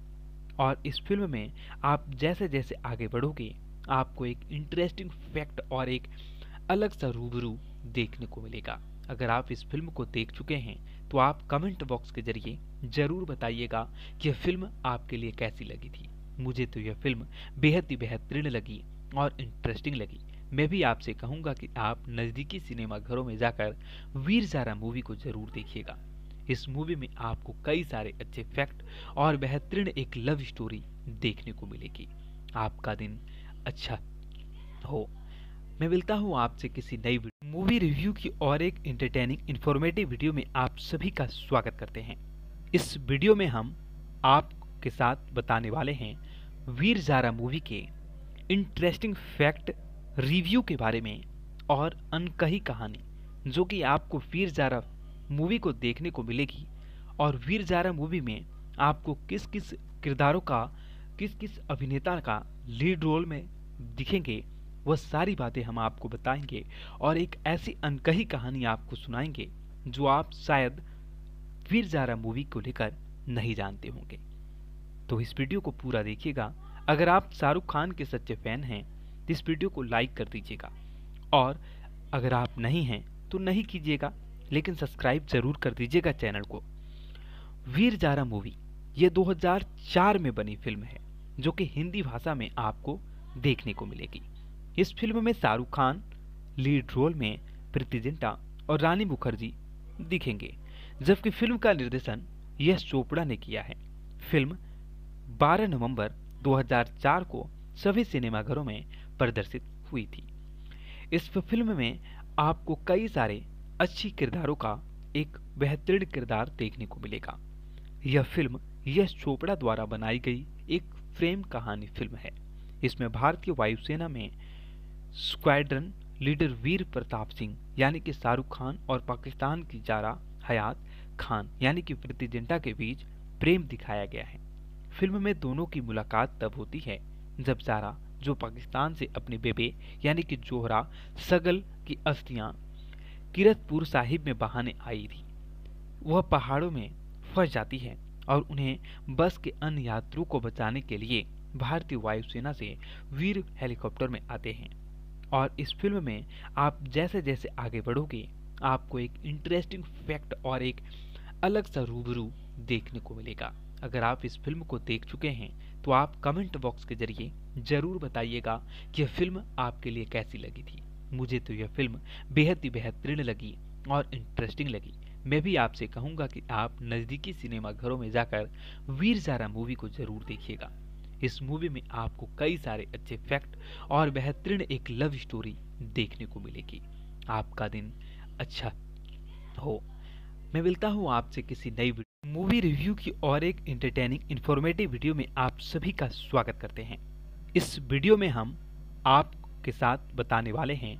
Speaker 1: और इस फ़िल्म में आप जैसे जैसे आगे बढ़ोगे, आपको एक इंटरेस्टिंग फैक्ट और एक अलग सा रूबरू देखने को मिलेगा। अगर आप इस फ़िल्म को देख चुके हैं तो आप कमेंट बॉक्स के ज़रिए ज़रूर बताइएगा कि यह फ़िल्म आपके लिए कैसी लगी थी। मुझे तो यह फ़िल्म बेहद ही बेहतरीन लगी और इंटरेस्टिंग लगी। मैं भी आपसे कहूँगा कि आप नज़दीकी सिनेमा घरों में जाकर वीर जारा मूवी को ज़रूर देखिएगा। इस मूवी में आपको कई सारे अच्छे फैक्ट और बेहतरीन एक लव स्टोरी देखने को मिलेगी। आपका दिन अच्छा हो। मैं मिलता हूँ आपसे किसी नई मूवी रिव्यू की और एक इंटरटेनिंग इंफॉर्मेटिव वीडियो में आप सभी का स्वागत करते हैं। इस वीडियो में हम आपके साथ बताने वाले हैं वीर जारा मूवी के इंटरेस्टिंग फैक्ट रिव्यू के बारे में और अनकही कहानी, जो कि आपको वीर जारा मूवी को देखने को मिलेगी और वीर जारा मूवी में आपको किस किस किरदारों का किस किस अभिनेता का लीड रोल में दिखेंगे, वह सारी बातें हम आपको बताएँगे और एक ऐसी अनकही कहानी आपको सुनाएँगे, जो आप शायद वीर जारा मूवी को लेकर नहीं जानते होंगे। तो इस वीडियो को पूरा देखिएगा। अगर आप शाहरुख खान के सच्चे फ़ैन हैं तो इस वीडियो को लाइक कर दीजिएगा। और अगर आप नहीं हैं तो नहीं कीजिएगा, लेकिन सब्सक्राइब ज़रूर कर दीजिएगा चैनल को। वीर जारा मूवी, ये 2004 में बनी फ़िल्म है, जो कि हिंदी भाषा में आपको देखने को मिलेगी। इस फ़िल्म में शाहरुख खान, लीड रोल में प्रीति जिंटा और रानी मुखर्जी दिखेंगे, जबकि फ़िल्म का निर्देशन यश चोपड़ा ने किया है। फ़िल्म 12 नवंबर 2004 को सभी सिनेमाघरों में प्रदर्शित हुई थी। इस फ़िल्म में आपको कई सारे अच्छी किरदारों का एक बेहतरीन किरदार देखने को मिलेगा। यह फ़िल्म यश चोपड़ा द्वारा बनाई गई एक फ्रेम कहानी फ़िल्म है। इसमें भारतीय वायुसेना में स्क्वाड्रन लीडर वीर प्रताप सिंह, यानी कि शाहरुख खान, और पाकिस्तान की जारा हयात खान, यानी कि प्रीति जिंटा के बीच प्रेम दिखाया गया है। फ़िल्म में दोनों की मुलाकात तब होती है, जब जारा जो पाकिस्तान से अपने बेबे, यानी कि जोहरा, सगल की अस्थियाँ, किरतपुर साहिब में बहाने आई थी। वह पहाड़ों में फंस जाती है और उन्हें बस के अन्य यात्रियों को बचाने के लिए भारतीय वायुसेना से वीर हेलीकॉप्टर में आते हैं। और इस फ़िल्म में आप जैसे जैसे आगे बढ़ोगे, आपको एक इंटरेस्टिंग फैक्ट और एक अलग सा रूबरू देखने को मिलेगा। अगर आप इस फ़िल्म को देख चुके हैं तो आप कमेंट बॉक्स के ज़रिए ज़रूर बताइएगा कि यह फ़िल्म आपके लिए कैसी लगी थी। मुझे तो यह फ़िल्म बेहद ही बेहतरीन लगी और इंटरेस्टिंग लगी। मैं भी आपसे कहूँगा कि आप नज़दीकी सिनेमा घरों में जाकर वीर जारा मूवी को ज़रूर देखिएगा। इस मूवी में आपको कई सारे अच्छे फैक्ट और बेहतरीन एक लव स्टोरी देखने को मिलेगी। आपका दिन अच्छा हो। मैं मिलता हूँ आपसे किसी नई मूवी रिव्यू की और एक इंटरटेनिंग इंफॉर्मेटिव वीडियो में आप सभी का स्वागत करते हैं। इस वीडियो में हम आपके साथ बताने वाले हैं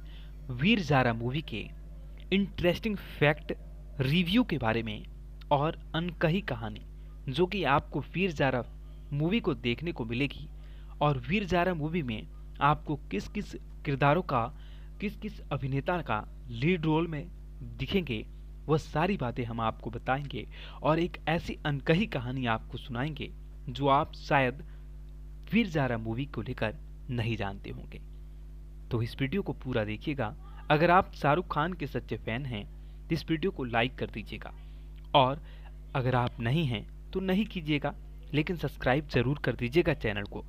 Speaker 1: वीर जारा मूवी के इंटरेस्टिंग फैक्ट रिव्यू के बारे में और अनकही कहानी, जो कि आपको वीर जारा मूवी को देखने को मिलेगी और वीर जारा मूवी में आपको किस किस किरदारों का किस किस अभिनेता का लीड रोल में दिखेंगे वह सारी बातें हम आपको बताएँगे और एक ऐसी अनकही कहानी आपको सुनाएँगे, जो आप शायद वीर जारा मूवी को लेकर नहीं जानते होंगे। तो इस वीडियो को पूरा देखिएगा। अगर आप शाहरुख खान के सच्चे फ़ैन हैं तो इस वीडियो को लाइक कर दीजिएगा। और अगर आप नहीं हैं तो नहीं कीजिएगा, लेकिन सब्सक्राइब ज़रूर कर दीजिएगा चैनल को।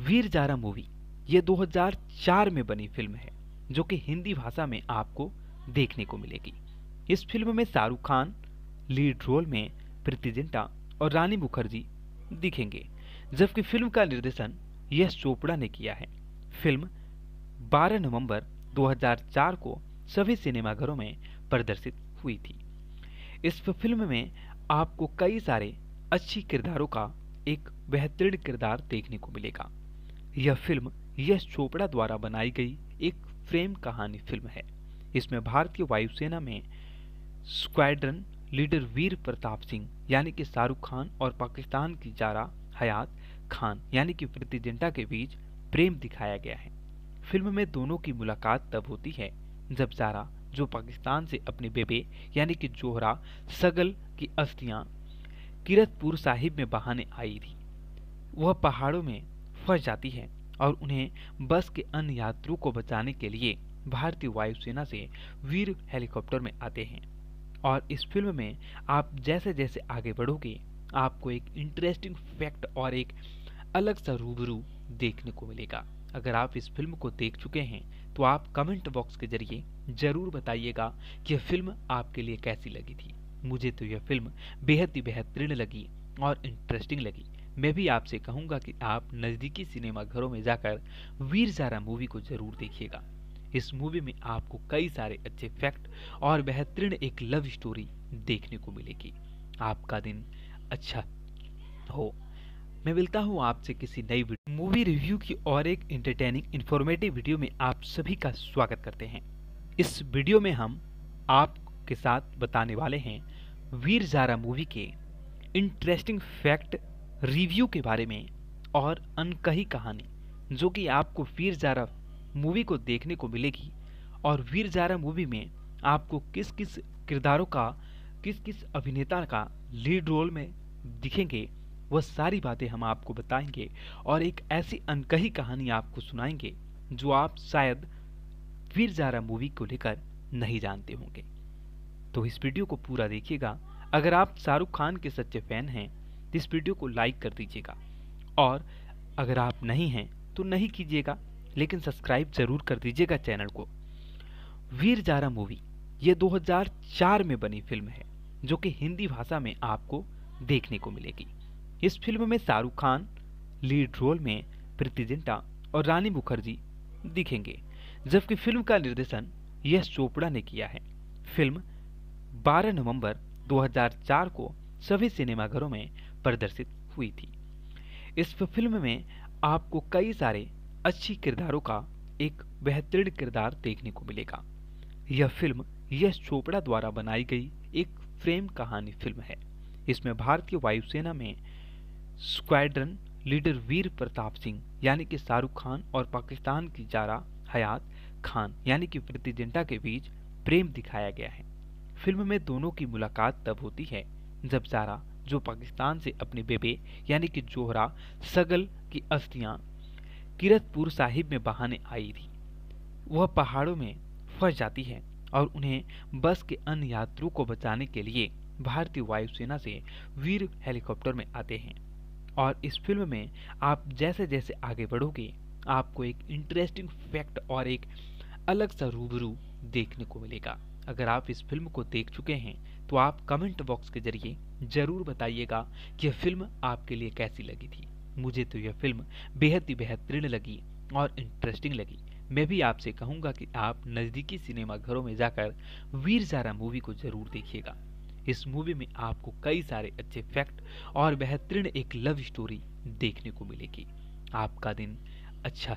Speaker 1: वीर जारा मूवी, ये 2004 में बनी फ़िल्म है, जो कि हिंदी भाषा में आपको देखने को मिलेगी। इस फ़िल्म में शाहरुख खान, लीड रोल में प्रीति जिंटा और रानी मुखर्जी दिखेंगे, जबकि फ़िल्म का निर्देशन यश चोपड़ा ने किया है। फ़िल्म 12 नवंबर 2004 को सभी सिनेमाघरों में प्रदर्शित हुई थी। इस फ़िल्म में आपको कई सारे अच्छी किरदारों का एक बेहतरीन किरदार देखने को मिलेगा। यह फ़िल्म यश चोपड़ा द्वारा बनाई गई एक फ्रेम कहानी फ़िल्म है। इसमें भारतीय वायुसेना में स्क्वाड्रन लीडर वीर प्रताप सिंह, यानी कि शाहरुख खान और पाकिस्तान की जारा हयात खान, यानी कि प्रीति जिंटा के बीच प्रेम दिखाया गया है। फ़िल्म में दोनों की मुलाकात तब होती है, जब जारा, जो पाकिस्तान से अपने बेबे, यानी कि जोहरा, सगल की अस्थियाँ किरतपुर साहिब में बहाने आई थी। वह पहाड़ों में फंस जाती है और उन्हें बस के अन्य यात्रियों को बचाने के लिए भारतीय वायुसेना से वीर हेलीकॉप्टर में आते हैं। और इस फ़िल्म में आप जैसे जैसे आगे बढ़ोगे, आपको एक इंटरेस्टिंग फैक्ट और एक अलग सा रूबरू देखने को मिलेगा। अगर आप इस फ़िल्म को देख चुके हैं तो आप कमेंट बॉक्स के ज़रिए ज़रूर बताइएगा कि यह फ़िल्म आपके लिए कैसी लगी थी। मुझे तो यह फ़िल्म बेहद ही बेहतरीन लगी और इंटरेस्टिंग लगी। मैं भी आपसे कहूँगा कि आप नज़दीकी सिनेमा घरों में जाकर वीर जारा मूवी को ज़रूर देखिएगा। इस मूवी में आपको कई सारे अच्छे फैक्ट और बेहतरीन एक लव स्टोरी देखने को मिलेगी। आपका दिन अच्छा हो। मैं मिलता हूँ आपसे किसी नई मूवी रिव्यू की और एक इंटरटेनिंग इंफॉर्मेटिव वीडियो में आप सभी का स्वागत करते हैं। इस वीडियो में हम आपके साथ बताने वाले हैं वीर जारा मूवी के इंटरेस्टिंग फैक्ट रिव्यू के बारे में और अनकही कहानी, जो कि आपको वीर जारा मूवी को देखने को मिलेगी। और वीर जारा मूवी में आपको किस किस किरदारों का किस किस अभिनेता का लीड रोल में दिखेंगे, वह सारी बातें हम आपको बताएँगे। और एक ऐसी अनकही कहानी आपको सुनाएँगे, जो आप शायद वीर जारा मूवी को लेकर नहीं जानते होंगे। तो इस वीडियो को पूरा देखिएगा। अगर आप शाहरुख खान के सच्चे फ़ैन हैं तो इस वीडियो को लाइक कर दीजिएगा। और अगर आप नहीं हैं तो नहीं कीजिएगा। लेकिन सब्सक्राइब ज़रूर कर दीजिएगा चैनल को। वीर जारा मूवी, ये 2004 में बनी फ़िल्म है, जो कि हिंदी भाषा में आपको देखने को मिलेगी। इस फ़िल्म में शाहरुख खान, लीड रोल में प्रीति जिंटा और रानी मुखर्जी दिखेंगे, जबकि फ़िल्म का निर्देशन यश चोपड़ा ने किया है। फ़िल्म 12 नवंबर 2004 को सभी सिनेमाघरों में प्रदर्शित हुई थी। इस फ़िल्म में आपको कई सारे अच्छी किरदारों का एक बेहतरीन किरदार देखने को मिलेगा। यह फ़िल्म यश चोपड़ा द्वारा बनाई गई एक प्रेम कहानी फ़िल्म है। इसमें भारतीय वायुसेना में स्क्वाड्रन लीडर वीर प्रताप सिंह, यानी कि शाहरुख खान, और पाकिस्तान की जारा हयात खान, यानी कि प्रीति जिंटा के बीच प्रेम दिखाया गया है। फ़िल्म में दोनों की मुलाकात तब होती है जब जारा, जो पाकिस्तान से अपने बेबे, यानी कि जोहरा, सगल की अस्थियाँ किरतपुर साहिब में बहाने आई थी। वह पहाड़ों में फंस जाती है और उन्हें बस के अन्य यात्रियों को बचाने के लिए भारतीय वायुसेना से वीर हेलीकॉप्टर में आते हैं। और इस फ़िल्म में आप जैसे जैसे आगे बढ़ोगे, आपको एक इंटरेस्टिंग फैक्ट और एक अलग सा रूबरू देखने को मिलेगा। अगर आप इस फ़िल्म को देख चुके हैं तो आप कमेंट बॉक्स के ज़रिए ज़रूर बताइएगा कि यह फ़िल्म आपके लिए कैसी लगी थी। मुझे तो यह फ़िल्म बेहद ही बेहतरीन लगी और इंटरेस्टिंग लगी। मैं भी आपसे कहूँगा कि आप नज़दीकी सिनेमा घरों में जाकर वीर जारा मूवी को ज़रूर देखिएगा। इस मूवी में आपको कई सारे अच्छे फैक्ट और बेहतरीन एक लव स्टोरी देखने को मिलेगी। आपका दिन अच्छा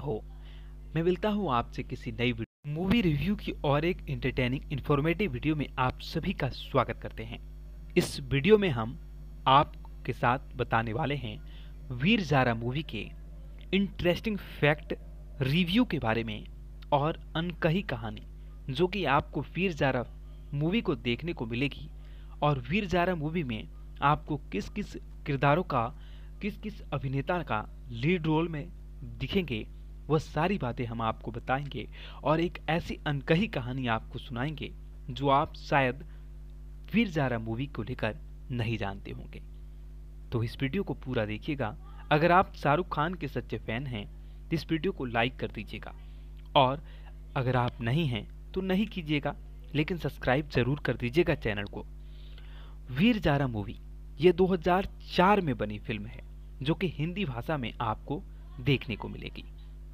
Speaker 1: हो। मैं मिलता हूँ आपसे किसी नई मूवी रिव्यू की और एक इंटरटेनिंग इंफॉर्मेटिव वीडियो में आप सभी का स्वागत करते हैं। इस वीडियो में हम आपके साथ बताने वाले हैं वीर जारा मूवी के इंटरेस्टिंग फैक्ट रिव्यू के बारे में और अनकही कहानी, जो कि आपको वीर जारा मूवी को देखने को मिलेगी और वीर जारा मूवी में आपको किस किस किरदारों का किस किस अभिनेता का लीड रोल में दिखेंगे, वह सारी बातें हम आपको बताएँगे और एक ऐसी अनकही कहानी आपको सुनाएँगे, जो आप शायद वीर जारा मूवी को लेकर नहीं जानते होंगे। तो इस वीडियो को पूरा देखिएगा। अगर आप शाहरुख खान के सच्चे फ़ैन हैं तो इस वीडियो को लाइक कर दीजिएगा। और अगर आप नहीं हैं तो नहीं कीजिएगा, लेकिन सब्सक्राइब ज़रूर कर दीजिएगा चैनल को। वीर जारा मूवी, ये 2004 में बनी फ़िल्म है, जो कि हिंदी भाषा में आपको देखने को मिलेगी।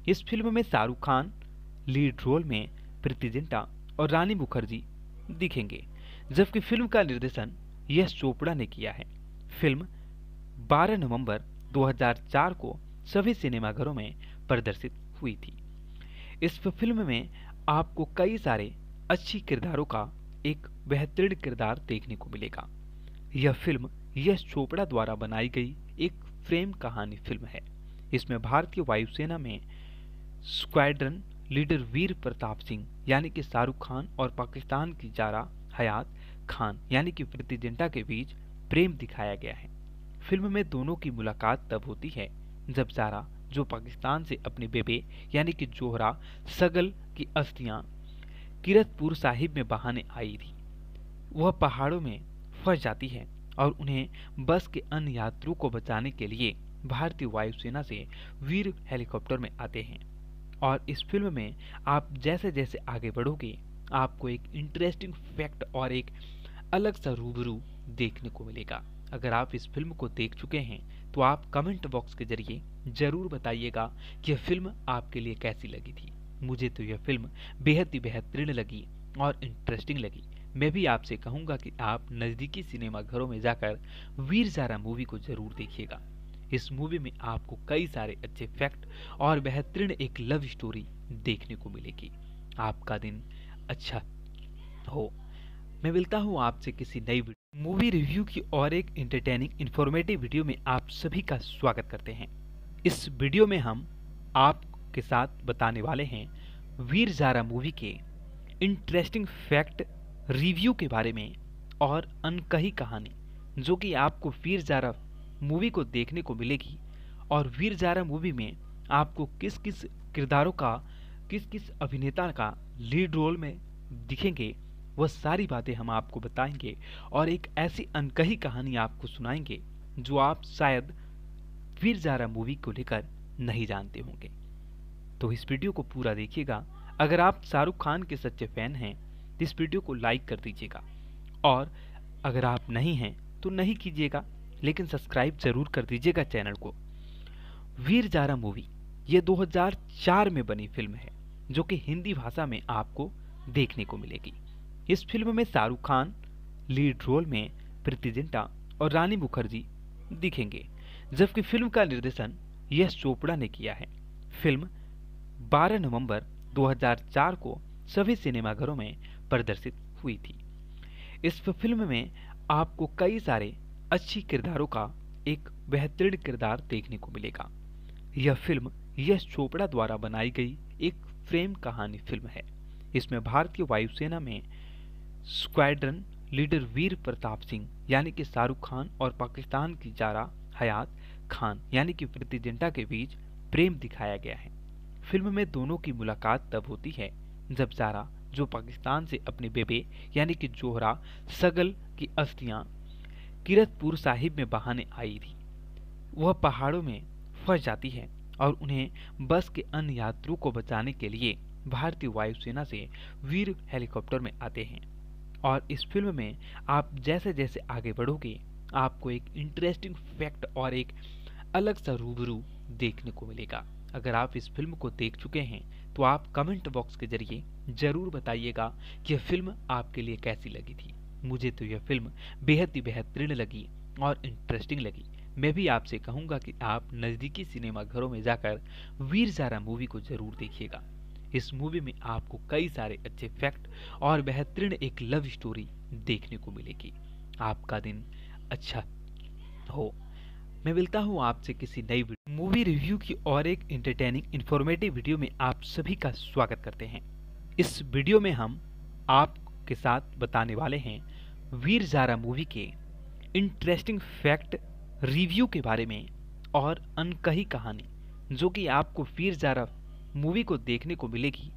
Speaker 1: इस फ़िल्म में शाहरुख खान, लीड रोल में प्रीति जिंटा और रानी मुखर्जी दिखेंगे, जबकि फ़िल्म का निर्देशन यश चोपड़ा ने किया है। फ़िल्म 12 नवंबर 2004 को सभी सिनेमाघरों में प्रदर्शित हुई थी। इस फ़िल्म में आपको कई सारे अच्छी किरदारों का एक बेहतरीन किरदार देखने को मिलेगा। यह फ़िल्म यश चोपड़ा द्वारा बनाई गई एक प्रेम कहानी फ़िल्म है। इसमें भारतीय वायुसेना में स्क्वाड्रन लीडर वीर प्रताप सिंह, यानी कि शाहरुख खान, और पाकिस्तान की जारा हयात खान, यानी कि प्रीति के बीच प्रेम दिखाया गया है। फ़िल्म में दोनों की मुलाकात तब होती है, जब जारा जो पाकिस्तान से अपने बेबे, यानी कि जोहरा, सगल की अस्थियाँ, किरतपुर साहिब में बहाने आई थी। वह पहाड़ों में फंस जाती है और उन्हें बस के अन्य यात्रियों को बचाने के लिए भारतीय वायुसेना से वीर हेलीकॉप्टर में आते हैं। और इस फ़िल्म में आप जैसे जैसे आगे बढ़ोगे, आपको एक इंटरेस्टिंग फैक्ट और एक अलग सा रूबरू देखने को मिलेगा। अगर आप इस फ़िल्म को देख चुके हैं तो आप कमेंट बॉक्स के ज़रिए ज़रूर बताइएगा कि यह फ़िल्म आपके लिए कैसी लगी थी। मुझे तो यह फ़िल्म बेहद ही बेहतरीन लगी और इंटरेस्टिंग लगी। मैं भी आपसे कहूँगा कि आप नज़दीकी सिनेमा घरों में जाकर वीर जारा मूवी को ज़रूर देखिएगा। इस मूवी में आपको कई सारे अच्छे फैक्ट और बेहतरीन एक लव स्टोरी देखने को मिलेगी। आपका दिन अच्छा हो। मैं मिलता हूँ आपसे किसी नई मूवी रिव्यू की और एक इंटरटेनिंग इंफॉर्मेटिव वीडियो में आप सभी का स्वागत करते हैं। इस वीडियो में हम आपके साथ बताने वाले हैं वीर जारा मूवी के इंटरेस्टिंग फैक्ट रिव्यू के बारे में और अनकही कहानी, जो कि आपको वीर जारा मूवी को देखने को मिलेगी और वीर जारा मूवी में आपको किस किस किरदारों का किस किस अभिनेता का लीड रोल में दिखेंगे वह सारी बातें हम आपको बताएँगे और एक ऐसी अनकही कहानी आपको सुनाएँगे जो आप शायद वीर जारा मूवी को लेकर नहीं जानते होंगे। तो इस वीडियो को पूरा देखिएगा। अगर आप शाहरुख खान के सच्चे फ़ैन हैं तो इस वीडियो को लाइक कर दीजिएगा। और अगर आप नहीं हैं तो नहीं कीजिएगा, लेकिन सब्सक्राइब ज़रूर कर दीजिएगा चैनल को। वीर जारा मूवी, ये 2004 में बनी फ़िल्म है, जो कि हिंदी भाषा में आपको देखने को मिलेगी। इस फ़िल्म में शाहरुख खान, लीड रोल में प्रीति जिंटा और रानी मुखर्जी दिखेंगे, जबकि फ़िल्म का निर्देशन यश चोपड़ा ने किया है। फ़िल्म 12 नवंबर 2004 को सभी सिनेमाघरों में प्रदर्शित हुई थी। इस फ़िल्म में आपको कई सारे अच्छी किरदारों का एक बेहतरीन किरदार देखने को मिलेगा। यह फ़िल्म यश चोपड़ा द्वारा बनाई गई एक फ्रेम कहानी फ़िल्म है। इसमें भारतीय वायुसेना में स्क्वाड्रन लीडर वीर प्रताप सिंह, यानी कि शाहरुख खान और पाकिस्तान की जारा हयात खान, यानी कि प्रीति जिंटा के बीच प्रेम दिखाया गया है। फ़िल्म में दोनों की मुलाकात तब होती है जब जारा, जो पाकिस्तान से अपने बेबे, यानी कि जोहरा, सगल की अस्थियाँ किरतपुर साहिब में बहाने आई थी। वह पहाड़ों में फंस जाती है और उन्हें बस के अन्य यात्रियों को बचाने के लिए भारतीय वायुसेना से वीर हेलीकॉप्टर में आते हैं। और इस फ़िल्म में आप जैसे जैसे आगे बढ़ोगे, आपको एक इंटरेस्टिंग फैक्ट और एक अलग सा रूबरू देखने को मिलेगा। अगर आप इस फ़िल्म को देख चुके हैं तो आप कमेंट बॉक्स के ज़रिए ज़रूर बताइएगा कि यह फ़िल्म आपके लिए कैसी लगी थी। मुझे तो यह फ़िल्म बेहद ही बेहतरीन लगी और इंटरेस्टिंग लगी। मैं भी आपसे कहूँगा कि आप नज़दीकी सिनेमा घरों में जाकर वीर जारा मूवी को ज़रूर देखिएगा। इस मूवी में आपको कई सारे अच्छे फैक्ट और बेहतरीन एक लव स्टोरी देखने को मिलेगी। आपका दिन अच्छा हो। मैं मिलता हूँ आपसे किसी नई मूवी रिव्यू की और एक इंटरटेनिंग इंफॉर्मेटिव वीडियो में आप सभी का स्वागत करते हैं। इस वीडियो में हम आपके साथ बताने वाले हैं वीर जारा मूवी के इंटरेस्टिंग फैक्ट रिव्यू के बारे में और अनकही कहानी, जो कि आपको वीर जारा मूवी को देखने को मिलेगी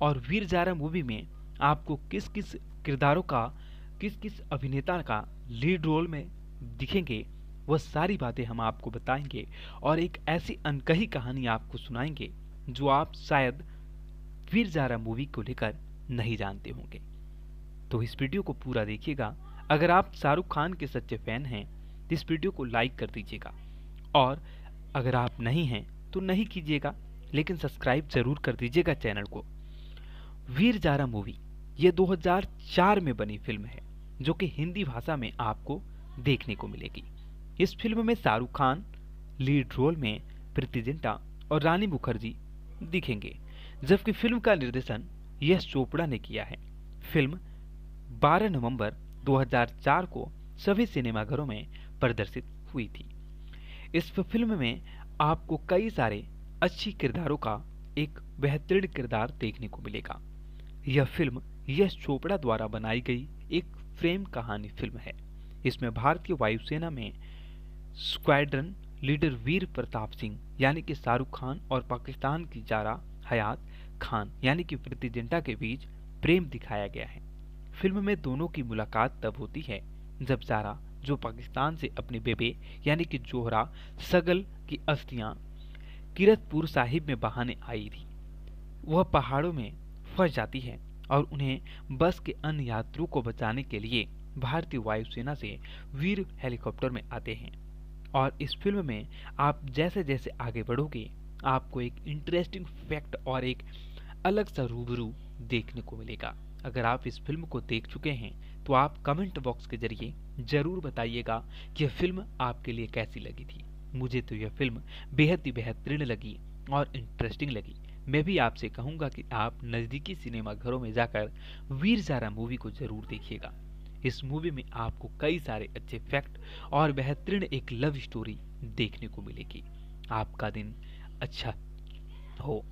Speaker 1: और वीर जारा मूवी में आपको किस किस किरदारों का किस किस अभिनेता का लीड रोल में दिखेंगे, वह सारी बातें हम आपको बताएँगे और एक ऐसी अनकही कहानी आपको सुनाएँगे जो आप शायद वीर जारा मूवी को लेकर नहीं जानते होंगे। तो इस वीडियो को पूरा देखिएगा। अगर आप शाहरुख खान के सच्चे फ़ैन हैं तो इस वीडियो को लाइक कर दीजिएगा और अगर आप नहीं हैं तो नहीं कीजिएगा। लेकिन सब्सक्राइब ज़रूर कर दीजिएगा चैनल को। वीर जारा मूवी, ये 2004 में बनी फ़िल्म है, जो कि हिंदी भाषा में आपको देखने को मिलेगी। इस फ़िल्म में शाहरुख खान, लीड रोल में प्रीति जिंटा और रानी मुखर्जी दिखेंगे, जबकि फ़िल्म का निर्देशन यश चोपड़ा ने किया है। फ़िल्म 12 नवंबर 2004 को सभी सिनेमाघरों में प्रदर्शित हुई थी। इस फ़िल्म में आपको कई सारे अच्छी किरदारों का एक बेहतरीन किरदार देखने को मिलेगा। यह फ़िल्म यश चोपड़ा द्वारा बनाई गई एक प्रेम कहानी फ़िल्म है। इसमें भारतीय वायुसेना में स्क्वाड्रन लीडर वीर प्रताप सिंह, यानी कि शाहरुख खान और पाकिस्तान की जारा हयात खान, यानी कि प्रीति जिंटा के बीच प्रेम दिखाया गया है। फ़िल्म में दोनों की मुलाकात तब होती है जब जारा, जो पाकिस्तान से अपने बेबे, यानी कि जोहरा सगल की अस्थियाँ किरतपुर साहिब में बहाने आई थी। वह पहाड़ों में फंस जाती है और उन्हें बस के अन्य यात्रियों को बचाने के लिए भारतीय वायुसेना से वीर हेलीकॉप्टर में आते हैं। और इस फ़िल्म में आप जैसे जैसे आगे बढ़ोगे, आपको एक इंटरेस्टिंग फैक्ट और एक अलग सा रूबरू देखने को मिलेगा। अगर आप इस फ़िल्म को देख चुके हैं तो आप कमेंट बॉक्स के ज़रिए ज़रूर बताइएगा कि यह फ़िल्म आपके लिए कैसी लगी थी। मुझे तो यह फ़िल्म बेहद ही बेहतरीन लगी और इंटरेस्टिंग लगी। मैं भी आपसे कहूँगा कि आप नज़दीकी सिनेमा घरों में जाकर वीर जारा मूवी को ज़रूर देखिएगा। इस मूवी में आपको कई सारे अच्छे फैक्ट और बेहतरीन एक लव स्टोरी देखने को मिलेगी। आपका दिन अच्छा हो।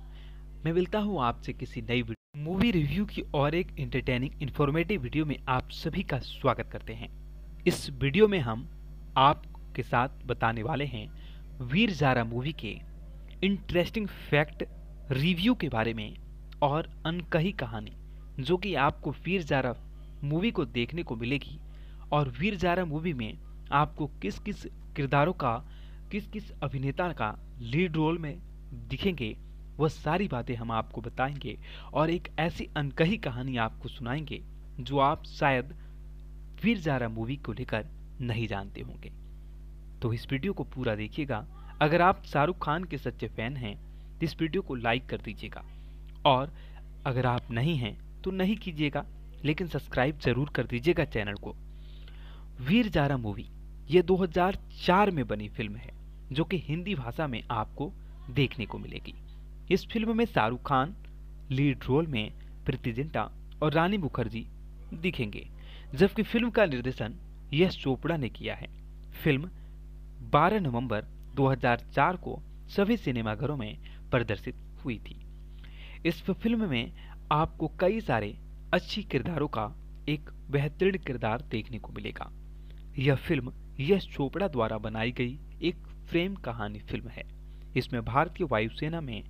Speaker 1: मैं मिलता हूँ आपसे किसी नई मूवी रिव्यू की और एक इंटरटेनिंग इंफॉर्मेटिव वीडियो में आप सभी का स्वागत करते हैं। इस वीडियो में हम आपके साथ बताने वाले हैं वीर जारा मूवी के इंटरेस्टिंग फैक्ट रिव्यू के बारे में और अनकही कहानी, जो कि आपको वीर जारा मूवी को देखने को मिलेगी और वीर जारा मूवी में आपको किस किस किरदारों का किस किस अभिनेता का लीड रोल में दिखेंगे, वह सारी बातें हम आपको बताएँगे और एक ऐसी अनकही कहानी आपको सुनाएँगे, जो आप शायद वीर जारा मूवी को लेकर नहीं जानते होंगे। तो इस वीडियो को पूरा देखिएगा। अगर आप शाहरुख खान के सच्चे फ़ैन हैं तो इस वीडियो को लाइक कर दीजिएगा। और अगर आप नहीं हैं तो नहीं कीजिएगा, लेकिन सब्सक्राइब ज़रूर कर दीजिएगा चैनल को। वीर जारा मूवी, ये 2004 में बनी फ़िल्म है, जो कि हिंदी भाषा में आपको देखने को मिलेगी। इस फ़िल्म में शाहरुख खान, लीड रोल में प्रीति जिंटा और रानी मुखर्जी दिखेंगे, जबकि फ़िल्म का निर्देशन यश चोपड़ा ने किया है। फ़िल्म 12 नवंबर 2004 को सभी सिनेमाघरों में प्रदर्शित हुई थी। इस फ़िल्म में आपको कई सारे अच्छी किरदारों का एक बेहतरीन किरदार देखने को मिलेगा। यह फ़िल्म यश चोपड़ा द्वारा बनाई गई एक फ्रेम कहानी फ़िल्म है। इसमें भारतीय वायुसेना में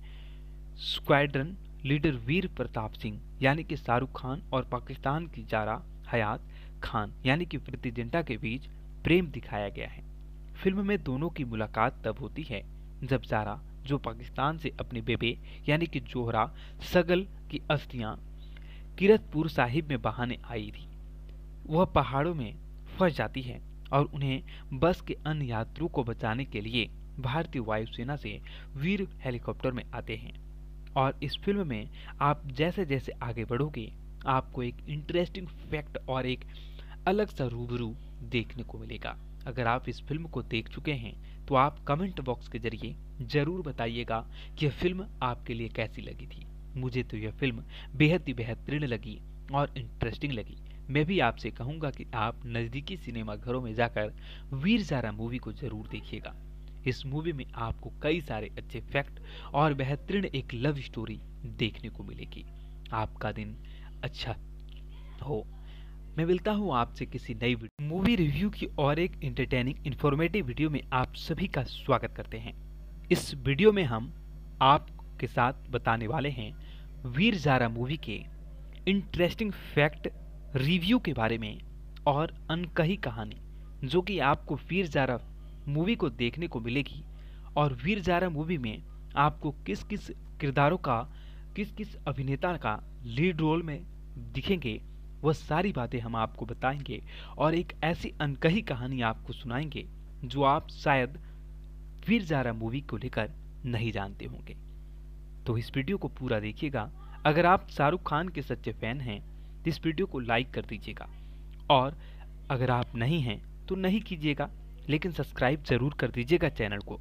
Speaker 1: स्क्वाड्रन लीडर वीर प्रताप सिंह, यानी कि शाहरुख खान, और पाकिस्तान की जारा हयात खान, यानी कि प्रीति जिंटा के बीच प्रेम दिखाया गया है। फ़िल्म में दोनों की मुलाकात तब होती है, जब जारा, जो पाकिस्तान से अपने बेबे, यानी कि जोहरा, सगल की अस्थियाँ किरतपुर साहिब में बहाने आई थी। वह पहाड़ों में फंस जाती है और उन्हें बस के अन्य यात्रियों को बचाने के लिए भारतीय वायुसेना से वीर हेलीकॉप्टर में आते हैं। और इस फ़िल्म में आप जैसे जैसे आगे बढ़ोगे, आपको एक इंटरेस्टिंग फैक्ट और एक अलग सा रूबरू देखने को मिलेगा। अगर आप इस फ़िल्म को देख चुके हैं तो आप कमेंट बॉक्स के ज़रिए ज़रूर बताइएगा कि यह फ़िल्म आपके लिए कैसी लगी थी। मुझे तो यह फ़िल्म बेहद ही बेहतरीन लगी और इंटरेस्टिंग लगी। मैं भी आपसे कहूँगा कि आप नज़दीकी सिनेमा घरों में जाकर वीर जारा मूवी को ज़रूर देखिएगा। इस मूवी में आपको कई सारे अच्छे फैक्ट और बेहतरीन एक लव स्टोरी देखने को मिलेगी। आपका दिन अच्छा हो। मैं मिलता हूँ आपसे किसी नई मूवी रिव्यू की और एक इंटरटेनिंग इन्फॉर्मेटिव वीडियो में आप सभी का स्वागत करते हैं। इस वीडियो में हम आपके साथ बताने वाले हैं वीर जारा मूवी के इंटरेस्टिंग फैक्ट रिव्यू के बारे में और अनकही कहानी, जो कि आपको वीर जारा मूवी को देखने को मिलेगी और वीर जारा मूवी में आपको किस किस किरदारों का किस किस अभिनेता का लीड रोल में दिखेंगे वह सारी बातें हम आपको बताएँगे और एक ऐसी अनकही कहानी आपको सुनाएँगे, जो आप शायद वीर जारा मूवी को लेकर नहीं जानते होंगे। तो इस वीडियो को पूरा देखिएगा। अगर आप शाहरुख खान के सच्चे फ़ैन हैं तो इस वीडियो को लाइक कर दीजिएगा। और अगर आप नहीं हैं तो नहीं कीजिएगा, लेकिन सब्सक्राइब ज़रूर कर दीजिएगा चैनल को।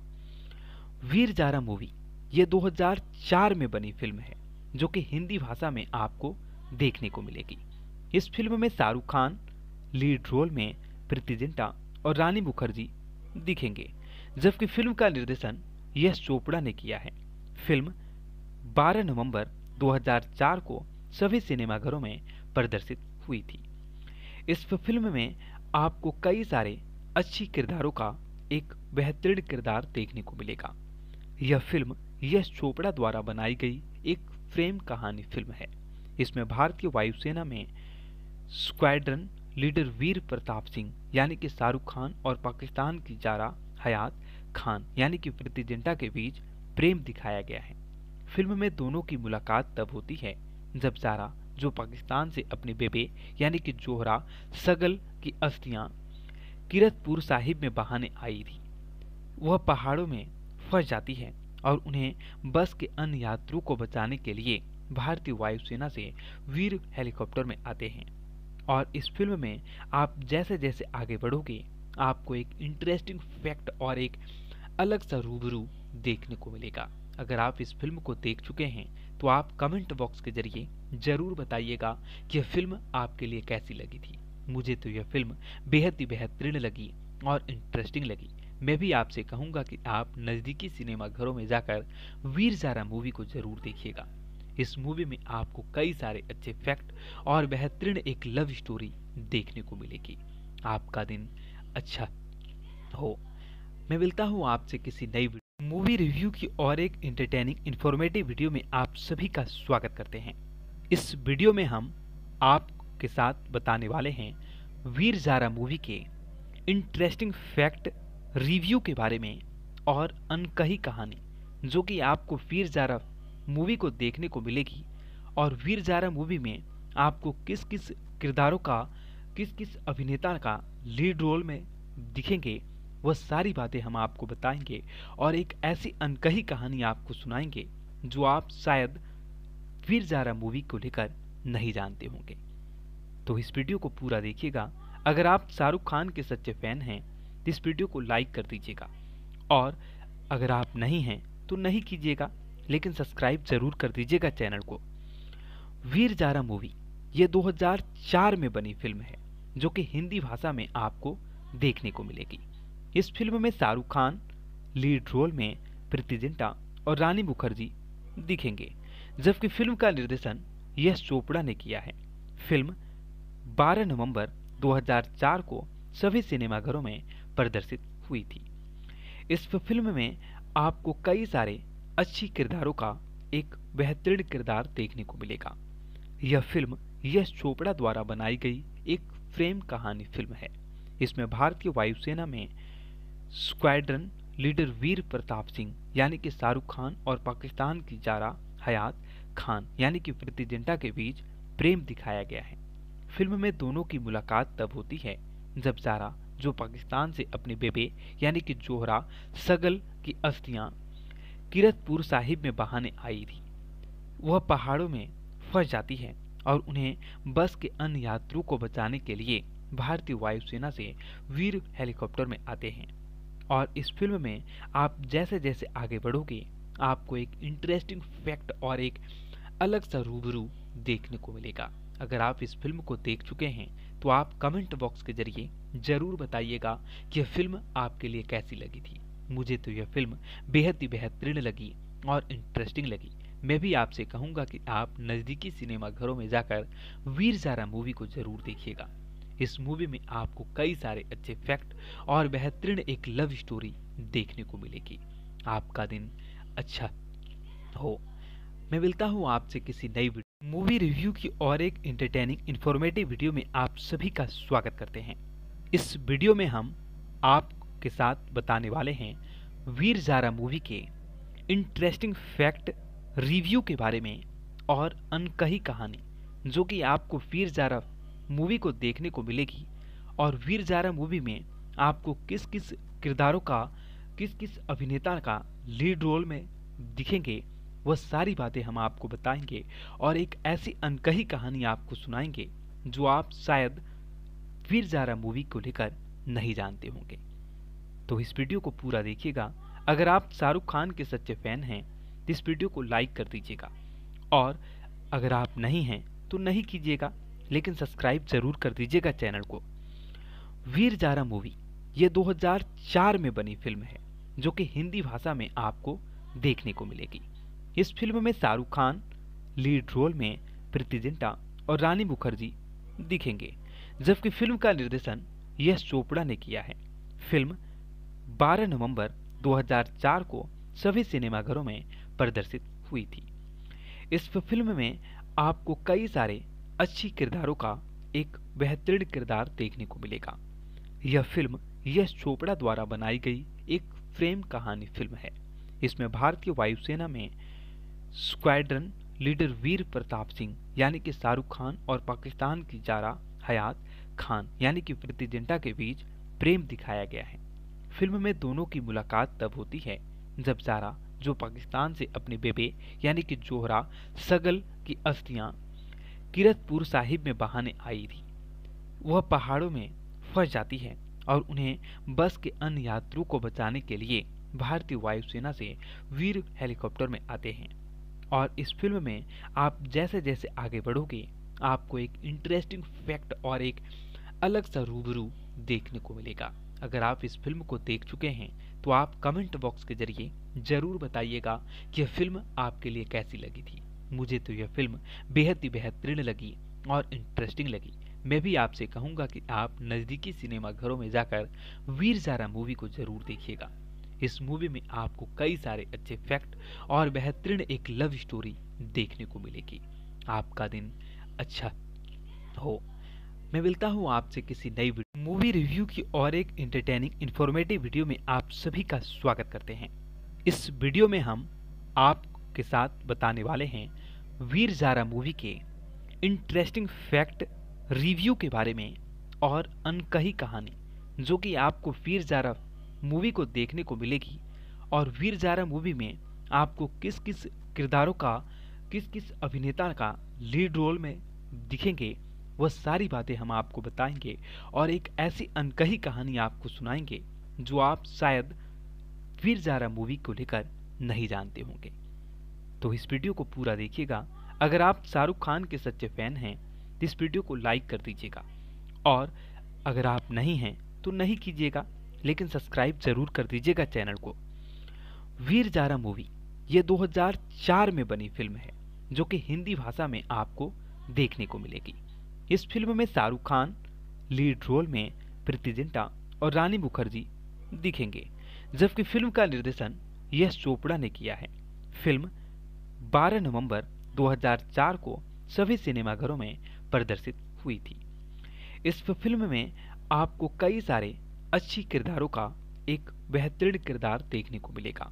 Speaker 1: वीर जारा मूवी, ये 2004 में बनी फ़िल्म है, जो कि हिंदी भाषा में आपको देखने को मिलेगी। इस फ़िल्म में शाहरुख खान, लीड रोल में प्रीति जिंटा और रानी मुखर्जी दिखेंगे, जबकि फ़िल्म का निर्देशन यश चोपड़ा ने किया है। फ़िल्म 12 नवंबर 2004 को सभी सिनेमाघरों में प्रदर्शित हुई थी। इस फ़िल्म में आपको कई सारे अच्छी किरदारों का एक बेहतरीन किरदार देखने को मिलेगा। यह फ़िल्म यश चोपड़ा द्वारा बनाई गई एक फ्रेम कहानी फ़िल्म है। इसमें भारतीय वायुसेना में स्क्वाड्रन लीडर वीर प्रताप सिंह, यानी कि शाहरुख खान और पाकिस्तान की जारा हयात खान, यानी कि प्रीति जिंटा के बीच प्रेम दिखाया गया है। फ़िल्म में दोनों की मुलाकात तब होती है जब जारा, जो पाकिस्तान से अपने बेबे, यानी कि जोहरा, सगल की अस्थियाँ किरतपुर साहिब में बहाने आई थी। वह पहाड़ों में फंस जाती है और उन्हें बस के अन्य यात्रियों को बचाने के लिए भारतीय वायुसेना से वीर हेलीकॉप्टर में आते हैं। और इस फ़िल्म में आप जैसे जैसे आगे बढ़ोगे, आपको एक इंटरेस्टिंग फैक्ट और एक अलग सा रूबरू देखने को मिलेगा। अगर आप इस फ़िल्म को देख चुके हैं तो आप कमेंट बॉक्स के ज़रिए ज़रूर बताइएगा कि यह फ़िल्म आपके लिए कैसी लगी थी। मुझे तो यह फ़िल्म बेहद ही बेहतरीन लगी और इंटरेस्टिंग लगी। मैं भी आपसे कहूँगा कि आप नज़दीकी सिनेमा घरों में जाकर वीर जारा मूवी को ज़रूर देखिएगा। इस मूवी में आपको कई सारे अच्छे फैक्ट और बेहतरीन एक लव स्टोरी देखने को मिलेगी। आपका दिन अच्छा हो। मैं मिलता हूँ आपसे किसी नई मूवी रिव्यू की और एक इंटरटेनिंग इंफॉर्मेटिव वीडियो में आप सभी का स्वागत करते हैं। इस वीडियो में हम आपके साथ बताने वाले हैं वीर जारा मूवी के इंटरेस्टिंग फैक्ट रिव्यू के बारे में और अनकही कहानी, जो कि आपको वीर जारा मूवी को देखने को मिलेगी। और वीर जारा मूवी में आपको किस किस किरदारों का किस किस अभिनेता का लीड रोल में दिखेंगे, वह सारी बातें हम आपको बताएँगे और एक ऐसी अनकही कहानी आपको सुनाएँगे, जो आप शायद वीर जारा मूवी को लेकर नहीं जानते होंगे। तो इस वीडियो को पूरा देखिएगा। अगर आप शाहरुख खान के सच्चे फ़ैन हैं तो इस वीडियो को लाइक कर दीजिएगा। और अगर आप नहीं हैं तो नहीं कीजिएगा। लेकिन सब्सक्राइब ज़रूर कर दीजिएगा चैनल को। वीर जारा मूवी, ये 2004 में बनी फ़िल्म है, जो कि हिंदी भाषा में आपको देखने को मिलेगी। इस फ़िल्म में शाहरुख खान, लीड रोल में प्रीति जिंटा और रानी मुखर्जी दिखेंगे, जबकि फ़िल्म का निर्देशन यश चोपड़ा ने किया है। फ़िल्म 12 नवंबर 2004 को सभी सिनेमाघरों में प्रदर्शित हुई थी। इस फ़िल्म में आपको कई सारे अच्छी किरदारों का एक बेहतरीन किरदार देखने को मिलेगा। यह फ़िल्म यश चोपड़ा द्वारा बनाई गई एक फ्रेम कहानी फ़िल्म है। इसमें भारतीय वायुसेना में स्क्वाड्रन लीडर वीर प्रताप सिंह, यानी कि शाहरुख खान, और पाकिस्तान की जारा हयात खान, यानी कि प्रीति जिंटा के बीच प्रेम दिखाया गया है। फ़िल्म में दोनों की मुलाकात तब होती है जब जारा, जो पाकिस्तान से अपने बेबे, यानी कि जोहरा सगल की अस्थियाँ किरतपुर साहिब में बहाने आई थी। वह पहाड़ों में फंस जाती है और उन्हें बस के अन्य यात्रियों को बचाने के लिए भारतीय वायुसेना से वीर हेलीकॉप्टर में आते हैं। और इस फ़िल्म में आप जैसे जैसे आगे बढ़ोगे, आपको एक इंटरेस्टिंग फैक्ट और एक अलग सा रूबरू देखने को मिलेगा। अगर आप इस फ़िल्म को देख चुके हैं तो आप कमेंट बॉक्स के ज़रिए ज़रूर बताइएगा कि यह फ़िल्म आपके लिए कैसी लगी थी। मुझे तो यह फ़िल्म बेहद ही बेहतरीन लगी और इंटरेस्टिंग लगी। मैं भी आपसे कहूँगा कि आप नज़दीकी सिनेमा घरों में जाकर वीर जारा मूवी को ज़रूर देखिएगा। इस मूवी में आपको कई सारे अच्छे फैक्ट और बेहतरीन एक लव स्टोरी देखने को मिलेगी। आपका दिन अच्छा हो। मैं मिलता हूँ आपसे किसी नई मूवी रिव्यू की और एक इंटरटेनिंग इंफॉर्मेटिव वीडियो में आप सभी का स्वागत करते हैं। इस वीडियो में हम आपके साथ बताने वाले हैं वीर जारा मूवी के इंटरेस्टिंग फैक्ट रिव्यू के बारे में और अनकही कहानी, जो कि आपको वीर जारा मूवी को देखने को मिलेगी और वीर जारा मूवी में आपको किस किस किरदारों का किस किस अभिनेता का लीड रोल में दिखेंगे, वह सारी बातें हम आपको बताएँगे और एक ऐसी अनकही कहानी आपको सुनाएँगे, जो आप शायद वीर जारा मूवी को लेकर नहीं जानते होंगे। तो इस वीडियो को पूरा देखिएगा। अगर आप शाहरुख खान के सच्चे फ़ैन हैं तो इस वीडियो को लाइक कर दीजिएगा। और अगर आप नहीं हैं तो नहीं कीजिएगा, लेकिन सब्सक्राइब ज़रूर कर दीजिएगा चैनल को। वीर जारा मूवी, ये 2004 में बनी फ़िल्म है, जो कि हिंदी भाषा में आपको देखने को मिलेगी। इस फ़िल्म में शाहरुख खान, लीड रोल में प्रीति जिंटा और रानी मुखर्जी दिखेंगे, जबकि फ़िल्म का निर्देशन यश चोपड़ा ने किया है। फ़िल्म 12 नवंबर 2004 को सभी सिनेमाघरों में प्रदर्शित हुई थी। इस फ़िल्म में आपको कई सारे अच्छी किरदारों का एक बेहतरीन किरदार देखने को मिलेगा। यह फ़िल्म यश चोपड़ा द्वारा बनाई गई एक फ्रेम कहानी फ़िल्म है। इसमें भारतीय वायुसेना में स्क्वाड्रन लीडर वीर प्रताप सिंह, यानी कि शाहरुख खान, और पाकिस्तान की जारा हयात खान, यानी कि प्रीति जिंटा के बीच प्रेम दिखाया गया है। फ़िल्म में दोनों की मुलाकात तब होती है, जब जारा जो पाकिस्तान से अपने बेबे, यानी कि जोहरा, सगल की अस्थियाँ, किरतपुर साहिब में बहाने आई थी। वह पहाड़ों में फंस जाती है और उन्हें बस के अन्य यात्रियों को बचाने के लिए भारतीय वायुसेना से वीर हेलीकॉप्टर में आते हैं। और इस फ़िल्म में आप जैसे जैसे आगे बढ़ोगे, आपको एक इंटरेस्टिंग फैक्ट और एक अलग सा रूबरू देखने को मिलेगा। अगर आप इस फ़िल्म को देख चुके हैं तो आप कमेंट बॉक्स के ज़रिए ज़रूर बताइएगा कि यह फ़िल्म आपके लिए कैसी लगी थी। मुझे तो यह फ़िल्म बेहद ही बेहतरीन लगी और इंटरेस्टिंग लगी। मैं भी आपसे कहूँगा कि आप नज़दीकी सिनेमा घरों में जाकर वीर जारा मूवी को ज़रूर देखिएगा। इस मूवी में आपको कई सारे अच्छे फैक्ट और बेहतरीन एक लव स्टोरी देखने को मिलेगी। आपका दिन अच्छा हो। मैं मिलता हूँ आपसे किसी नई मूवी रिव्यू की और एक इंटरटेनिंग इंफॉर्मेटिव वीडियो में आप सभी का स्वागत करते हैं। इस वीडियो में हम आपके साथ बताने वाले हैं वीर जारा मूवी के इंटरेस्टिंग फैक्ट रिव्यू के बारे में और अनकही कहानी, जो कि आपको वीर जारा मूवी को देखने को मिलेगी और वीर जारा मूवी में आपको किस किस किरदारों का किस किस अभिनेता का लीड रोल में दिखेंगे वह सारी बातें हम आपको बताएँगे और एक ऐसी अनकही कहानी आपको सुनाएँगे, जो आप शायद वीर जारा मूवी को लेकर नहीं जानते होंगे। तो इस वीडियो को पूरा देखिएगा। अगर आप शाहरुख खान के सच्चे फ़ैन हैं तो इस वीडियो को लाइक कर दीजिएगा। और अगर आप नहीं हैं तो नहीं कीजिएगा, लेकिन सब्सक्राइब ज़रूर कर दीजिएगा चैनल को। वीर जारा मूवी, ये 2004 में बनी फ़िल्म है, जो कि हिंदी भाषा में आपको देखने को मिलेगी। इस फ़िल्म में शाहरुख खान, लीड रोल में प्रीति जिंटा और रानी मुखर्जी दिखेंगे, जबकि फ़िल्म का निर्देशन यश चोपड़ा ने किया है। फ़िल्म 12 नवंबर 2004 को सभी सिनेमाघरों में प्रदर्शित हुई थी। इस फ़िल्म में आपको कई सारे अच्छी किरदारों का एक बेहतरीन किरदार देखने को मिलेगा।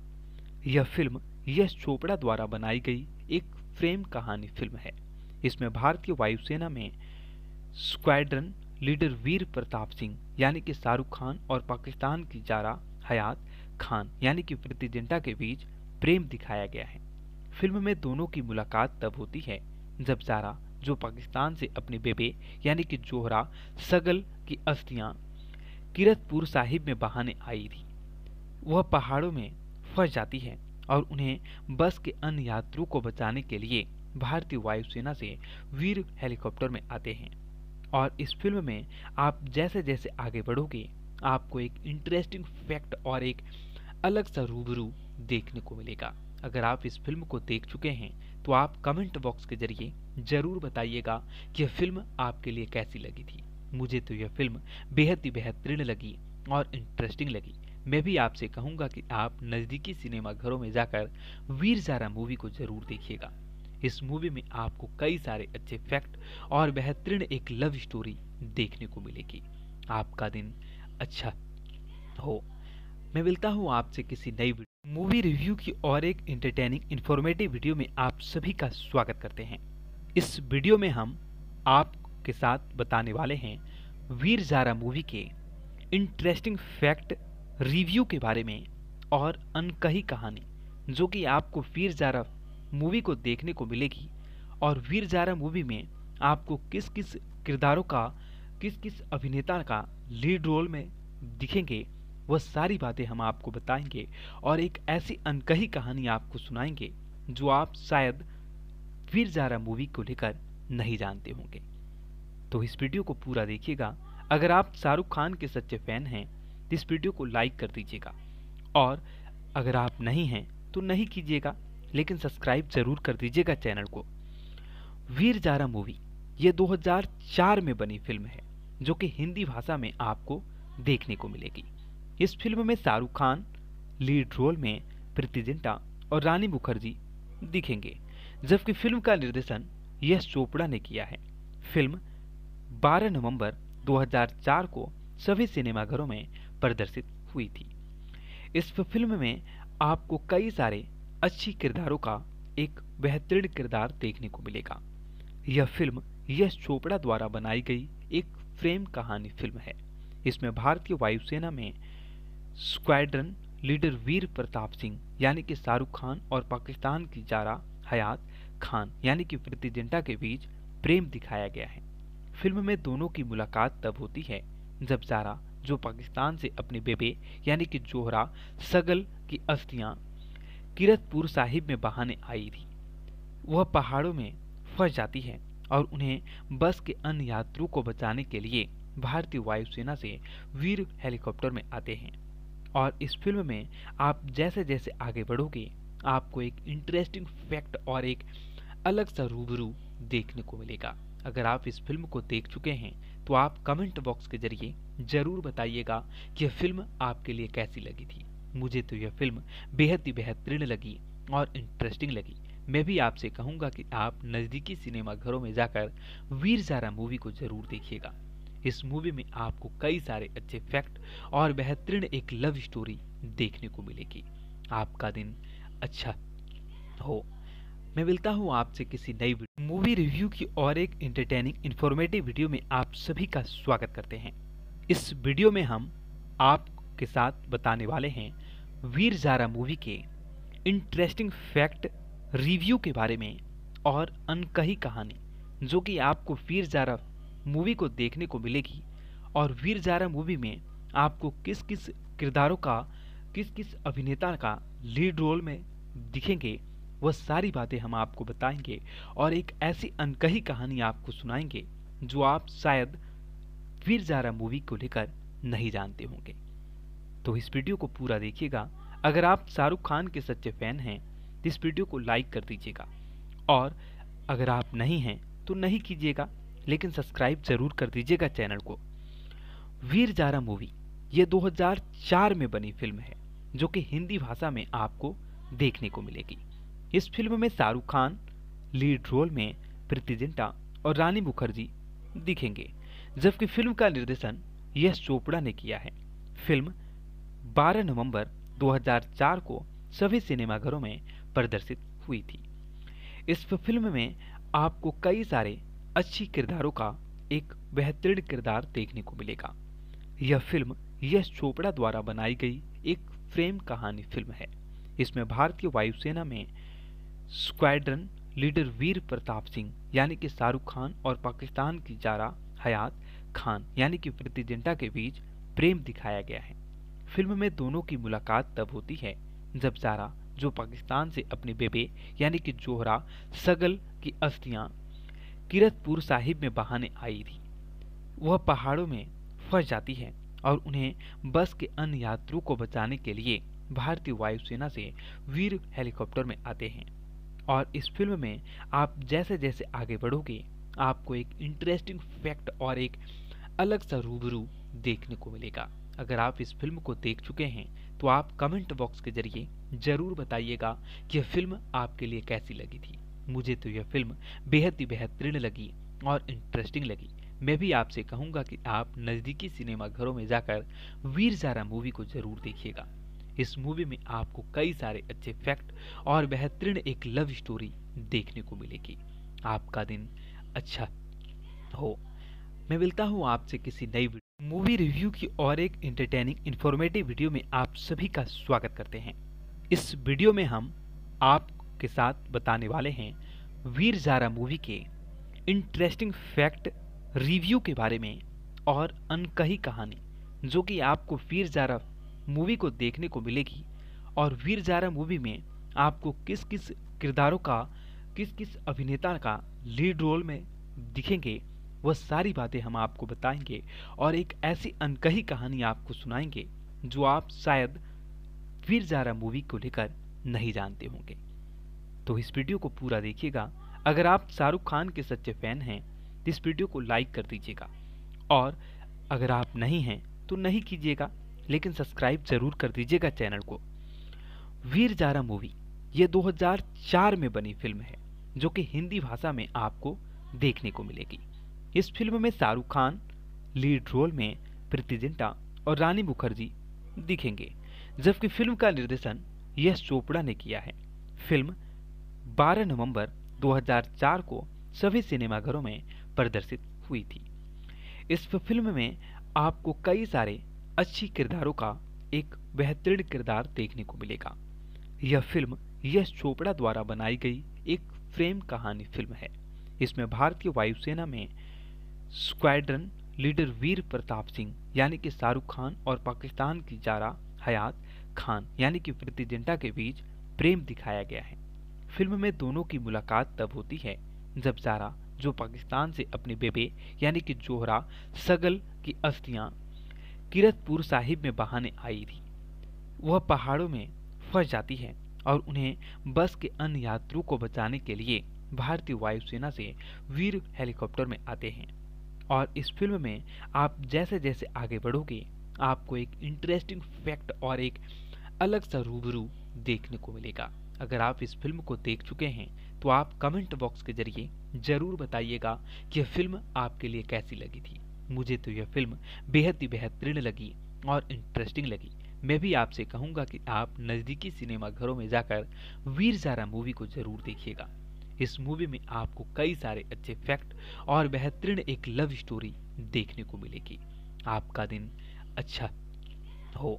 Speaker 1: यह फ़िल्म यश चोपड़ा द्वारा बनाई गई एक फ्रेम कहानी फ़िल्म है। इसमें भारतीय वायुसेना में स्क्वाड्रन लीडर वीर प्रताप सिंह, यानी कि शाहरुख खान और पाकिस्तान की जारा हयात खान, यानी कि प्रीति जिंटा के बीच प्रेम दिखाया गया है। फ़िल्म में दोनों की मुलाकात तब होती है, जब जारा, जो पाकिस्तान से अपने बेबे, यानी कि जोहरा, सगल की अस्थियाँ किरतपुर साहिब में बहाने आई थी। वह पहाड़ों में फंस जाती है और उन्हें बस के अन्य यात्रियों को बचाने के लिए भारतीय वायुसेना से वीर हेलीकॉप्टर में आते हैं। और इस फ़िल्म में आप जैसे जैसे आगे बढ़ोगे, आपको एक इंटरेस्टिंग फैक्ट और एक अलग सा रूबरू देखने को मिलेगा। अगर आप इस फ़िल्म को देख चुके हैं तो आप कमेंट बॉक्स के ज़रिए ज़रूर बताइएगा कि यह फ़िल्म आपके लिए कैसी लगी थी। मुझे तो यह फ़िल्म बेहद ही बेहतरीन लगी और इंटरेस्टिंग लगी। मैं भी आपसे कहूँगा कि आप नज़दीकी सिनेमा घरों में जाकर वीर जारा मूवी को ज़रूर देखिएगा। इस मूवी में आपको कई सारे अच्छे फैक्ट और बेहतरीन एक लव स्टोरी देखने को मिलेगी। आपका दिन अच्छा हो। मैं मिलता हूँ आपसे किसी नई मूवी रिव्यू की और एक इंटरटेनिंग इंफॉर्मेटिव वीडियो में आप सभी का स्वागत करते हैं। इस वीडियो में हम आपके साथ बताने वाले हैं वीर जारा मूवी के इंटरेस्टिंग फैक्ट रिव्यू के बारे में और अनकही कहानी, जो कि आपको वीर जारा मूवी को देखने को मिलेगी। और वीर जारा मूवी में आपको किस किस किरदारों का किस किस अभिनेता का लीड रोल में दिखेंगे, वह सारी बातें हम आपको बताएँगे। और एक ऐसी अनकही कहानी आपको सुनाएँगे, जो आप शायद वीर जारा मूवी को लेकर नहीं जानते होंगे। तो इस वीडियो को पूरा देखिएगा। अगर आप शाहरुख खान के सच्चे फ़ैन हैं तो इस वीडियो को लाइक कर दीजिएगा। और अगर आप नहीं हैं तो नहीं कीजिएगा। लेकिन सब्सक्राइब ज़रूर कर दीजिएगा चैनल को। वीर जारा मूवी, ये 2004 में बनी फ़िल्म है, जो कि हिंदी भाषा में आपको देखने को मिलेगी। इस फ़िल्म में शाहरुख खान, लीड रोल में प्रीति जिंटा और रानी मुखर्जी दिखेंगे, जबकि फ़िल्म का निर्देशन यश चोपड़ा ने किया है। फ़िल्म 12 नवंबर 2004 को सभी सिनेमाघरों में प्रदर्शित हुई थी। इस फ़िल्म में आपको कई सारे अच्छी किरदारों का एक बेहतरीन किरदार देखने को मिलेगा। यह फ़िल्म यश चोपड़ा द्वारा बनाई गई एक फ्रेम कहानी फ़िल्म है। इसमें भारतीय वायुसेना में स्क्वाड्रन लीडर वीर प्रताप सिंह, यानी कि शाहरुख खान और पाकिस्तान की जारा हयात खान, यानी कि प्रीति जिंटा के बीच प्रेम दिखाया गया है। फ़िल्म में दोनों की मुलाकात तब होती है जब जारा, जो पाकिस्तान से अपने बेबे, यानी कि जोहरा, सगल की अस्थियाँ किरतपुर साहिब में बहाने आई थी। वह पहाड़ों में फंस जाती है और उन्हें बस के अन्य यात्रियों को बचाने के लिए भारतीय वायुसेना से वीर हेलीकॉप्टर में आते हैं। और इस फ़िल्म में आप जैसे जैसे आगे बढ़ोगे, आपको एक इंटरेस्टिंग फैक्ट और एक अलग सा रूबरू देखने को मिलेगा। अगर आप इस फ़िल्म को देख चुके हैं तो आप कमेंट बॉक्स के ज़रिए ज़रूर बताइएगा कि यह फ़िल्म आपके लिए कैसी लगी थी। मुझे तो यह फ़िल्म बेहद ही बेहतरीन लगी और इंटरेस्टिंग लगी। मैं भी आपसे कहूँगा कि आप नज़दीकी सिनेमा घरों में जाकर वीर जारा मूवी को ज़रूर देखिएगा। इस मूवी में आपको कई सारे अच्छे फैक्ट और बेहतरीन एक लव स्टोरी देखने को मिलेगी। आपका दिन अच्छा हो। मैं मिलता हूँ आपसे किसी नई मूवी रिव्यू की और एक इंटरटेनिंग इंफॉर्मेटिव वीडियो में आप सभी का स्वागत करते हैं। इस वीडियो में हम आपके साथ बताने वाले हैं वीर जारा मूवी के इंटरेस्टिंग फैक्ट रिव्यू के बारे में और अनकही कहानी, जो कि आपको वीर जारा मूवी को देखने को मिलेगी और वीर जारा मूवी में आपको किस किस किरदारों का किस किस अभिनेता का लीड रोल में दिखेंगे वह सारी बातें हम आपको बताएँगे और एक ऐसी अनकही कहानी आपको सुनाएँगे, जो आप शायद वीर जारा मूवी को लेकर नहीं जानते होंगे। तो इस वीडियो को पूरा देखिएगा। अगर आप शाहरुख खान के सच्चे फ़ैन हैं तो इस वीडियो को लाइक कर दीजिएगा। और अगर आप नहीं हैं तो नहीं कीजिएगा, लेकिन सब्सक्राइब ज़रूर कर दीजिएगा चैनल को। वीर जारा मूवी, ये 2004 में बनी फ़िल्म है, जो कि हिंदी भाषा में आपको देखने को मिलेगी। इस फ़िल्म में शाहरुख खान, लीड रोल में प्रीति जिंटा और रानी मुखर्जी दिखेंगे, जबकि फ़िल्म का निर्देशन यश चोपड़ा ने किया है। फ़िल्म 12 नवंबर 2004 को सभी सिनेमाघरों में प्रदर्शित हुई थी। इस फ़िल्म में आपको कई सारे अच्छी किरदारों का एक बेहतरीन किरदार देखने को मिलेगा। यह फ़िल्म यश चोपड़ा द्वारा बनाई गई एक फ्रेम कहानी फ़िल्म है। इसमें भारतीय वायुसेना में स्क्वाड्रन लीडर वीर प्रताप सिंह, यानी कि शाहरुख खान, और पाकिस्तान की जारा हयात खान, यानी कि प्रीति जिंटा के बीच प्रेम दिखाया गया है। फ़िल्म में दोनों की मुलाकात तब होती है, जब जारा जो पाकिस्तान से अपने बेबे, यानी कि जोहरा, सगल की अस्थियाँ, किरतपुर साहिब में बहाने आई थी। वह पहाड़ों में फंस जाती है और उन्हें बस के अन्य यात्रियों को बचाने के लिए भारतीय वायुसेना से वीर हेलीकॉप्टर में आते हैं। और इस फ़िल्म में आप जैसे जैसे आगे बढ़ोगे, आपको एक इंटरेस्टिंग फैक्ट और एक अलग सा रूबरू देखने को मिलेगा। अगर आप इस फ़िल्म को देख चुके हैं तो आप कमेंट बॉक्स के ज़रिए ज़रूर बताइएगा कि यह फ़िल्म आपके लिए कैसी लगी थी। मुझे तो यह फ़िल्म बेहद ही बेहतरीन लगी और इंटरेस्टिंग लगी। मैं भी आपसे कहूँगा कि आप नज़दीकी सिनेमा घरों में जाकर वीर जारा मूवी को ज़रूर देखिएगा। इस मूवी में आपको कई सारे अच्छे फैक्ट और बेहतरीन एक लव स्टोरी देखने को मिलेगी। आपका दिन अच्छा हो। मैं मिलता हूँ आपसे किसी नई मूवी रिव्यू की और एक इंटरटेनिंग इंफॉर्मेटिव वीडियो में आप सभी का स्वागत करते हैं। इस वीडियो में हम आपके साथ बताने वाले हैं वीर जारा मूवी के इंटरेस्टिंग फैक्ट रिव्यू के बारे में और अनकही कहानी, जो कि आपको वीर जारा मूवी को देखने को मिलेगी और वीर जारा मूवी में आपको किस किस किरदारों का किस किस अभिनेता का लीड रोल में दिखेंगे वह सारी बातें हम आपको बताएँगे और एक ऐसी अनकही कहानी आपको सुनाएँगे जो आप शायद वीर जारा मूवी को लेकर नहीं जानते होंगे। तो इस वीडियो को पूरा देखिएगा। अगर आप शाहरुख खान के सच्चे फ़ैन हैं तो इस वीडियो को लाइक कर दीजिएगा। और अगर आप नहीं हैं तो नहीं कीजिएगा, लेकिन सब्सक्राइब ज़रूर कर दीजिएगा चैनल को। वीर जारा मूवी, ये 2004 में बनी फ़िल्म है, जो कि हिंदी भाषा में आपको देखने को मिलेगी। इस फ़िल्म में शाहरुख खान, लीड रोल में प्रीति जिंटा और रानी मुखर्जी दिखेंगे, जबकि फ़िल्म का निर्देशन यश चोपड़ा ने किया है। फ़िल्म 12 नवंबर 2004 को सभी सिनेमाघरों में प्रदर्शित हुई थी। इस फ़िल्म में आपको कई सारे अच्छी किरदारों का एक बेहतरीन किरदार देखने को मिलेगा। यह फ़िल्म यश चोपड़ा द्वारा बनाई गई एक फ्रेम कहानी फ़िल्म है। इसमें भारतीय वायुसेना में स्क्वाड्रन लीडर वीर प्रताप सिंह, यानी कि शाहरुख खान और पाकिस्तान की जारा हयात खान, यानी कि प्रीति जिंटा के बीच प्रेम दिखाया गया है। फ़िल्म में दोनों की मुलाकात तब होती है जब जारा, जो पाकिस्तान से अपने बेबे, यानी कि जोहरा सगल की अस्थियाँ किरतपुर साहिब में बहाने आई थी। वह पहाड़ों में फंस जाती है और उन्हें बस के अन्य यात्रियों को बचाने के लिए भारतीय वायुसेना से वीर हेलीकॉप्टर में आते हैं। और इस फ़िल्म में आप जैसे जैसे आगे बढ़ोगे, आपको एक इंटरेस्टिंग फैक्ट और एक अलग सा रूबरू देखने को मिलेगा। अगर आप इस फ़िल्म को देख चुके हैं तो आप कमेंट बॉक्स के ज़रिए ज़रूर बताइएगा कि यह फ़िल्म आपके लिए कैसी लगी थी। मुझे तो यह फ़िल्म बेहद ही बेहतरीन लगी और इंटरेस्टिंग लगी। मैं भी आपसे कहूँगा कि आप नज़दीकी सिनेमाघरों में जाकर वीर जारा मूवी को ज़रूर देखिएगा। इस मूवी में आपको कई सारे अच्छे फैक्ट और बेहतरीन एक लव स्टोरी देखने को मिलेगी। आपका दिन अच्छा हो।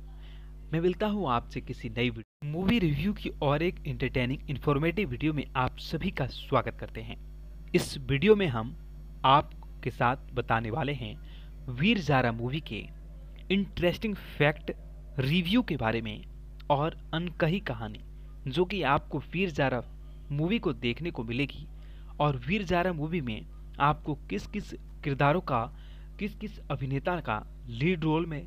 Speaker 1: मैं मिलता हूँ आपसे किसी नई मूवी रिव्यू की और एक इंटरटेनिंग इंफॉर्मेटिव वीडियो में आप सभी का स्वागत करते हैं। इस वीडियो में हम आपके साथ बताने वाले हैं वीर जारा मूवी के इंटरेस्टिंग फैक्ट रिव्यू के बारे में और अनकही कहानी, जो कि आपको वीर जारा मूवी को देखने को मिलेगी। और वीर जारा मूवी में आपको किस किस किरदारों का किस किस अभिनेता का लीड रोल में